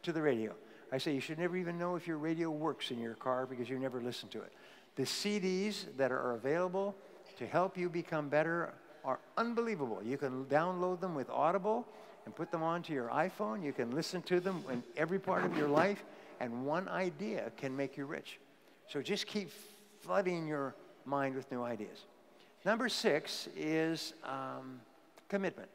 to the radio. I say you should never even know if your radio works in your car because you never listen to it. The CDs that are available to help you become better are unbelievable. You can download them with Audible and put them onto your iPhone. You can listen to them in every part of your life, and one idea can make you rich. So just keep flooding your mind with new ideas. Number six is um, commitment.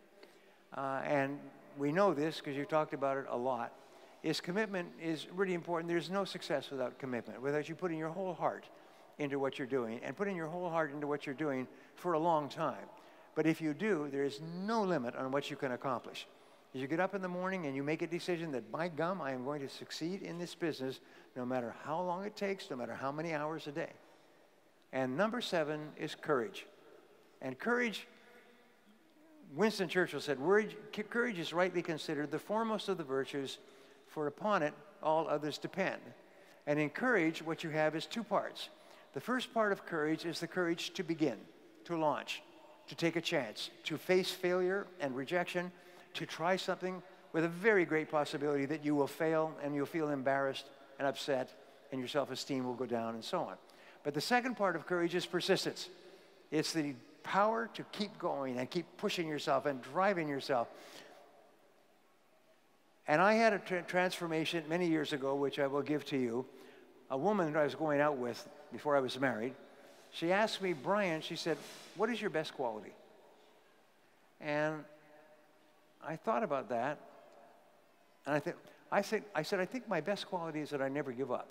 Uh, and we know this because you talked about it a lot. Is commitment is really important. There's no success without commitment, without you putting your whole heart into what you're doing and putting your whole heart into what you're doing for a long time. But if you do, there is no limit on what you can accomplish. As you get up in the morning and you make a decision that, by gum, I am going to succeed in this business no matter how long it takes, no matter how many hours a day. And number seven is courage. And courage, Winston Churchill said, courage is rightly considered the foremost of the virtues, for upon it all others depend. And in courage, what you have is two parts. The first part of courage is the courage to begin, to launch, to take a chance, to face failure and rejection, to try something with a very great possibility that you will fail and you'll feel embarrassed and upset and your self esteem will go down and so on. But the second part of courage is persistence. It's the power to keep going and keep pushing yourself and driving yourself. And I had a tra transformation many years ago, which I will give to you. A woman that I was going out with before I was married, she asked me, Brian, she said, What is your best quality? And I thought about that. And I, think, I, said, I said, I think my best quality is that I never give up.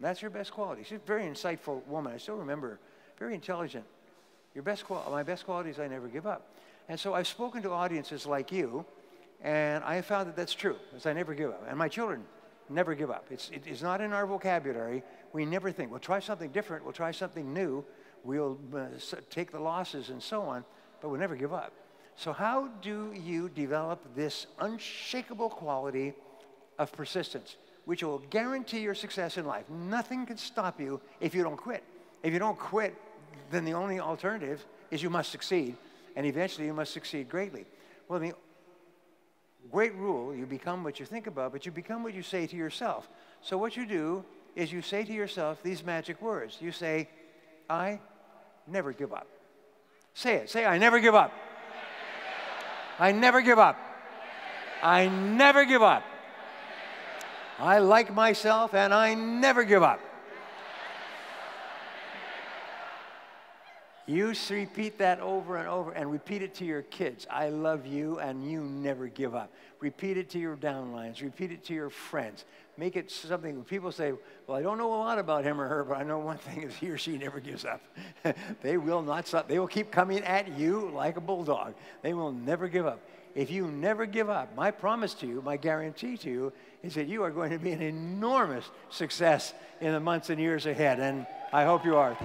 That's your best quality. She's a very insightful woman. I still remember, very intelligent. Your best qual- my best quality is I never give up. And so I've spoken to audiences like you, and I have found that that's true, is I never give up. And my children never give up. It's, it is not in our vocabulary. We never think, we'll try something different, we'll try something new, we'll uh, take the losses and so on, but we'll never give up. So, how do you develop this unshakable quality of persistence, which will guarantee your success in life? Nothing can stop you if you don't quit. If you don't quit, then the only alternative is you must succeed, and eventually you must succeed greatly. Well, the great rule you become what you think about, but you become what you say to yourself. So, what you do is you say to yourself these magic words. You say, I never give up. Say it. Say, I never give up. I never give up. I never give up. I like myself and I never give up. You repeat that over and over and repeat it to your kids. I love you and you never give up. Repeat it to your downlines. Repeat it to your friends. Make it something people say, Well, I don't know a lot about him or her, but I know one thing is he or she never gives up. they will not stop. They will keep coming at you like a bulldog. They will never give up. If you never give up, my promise to you, my guarantee to you, is that you are going to be an enormous success in the months and years ahead. And I hope you are.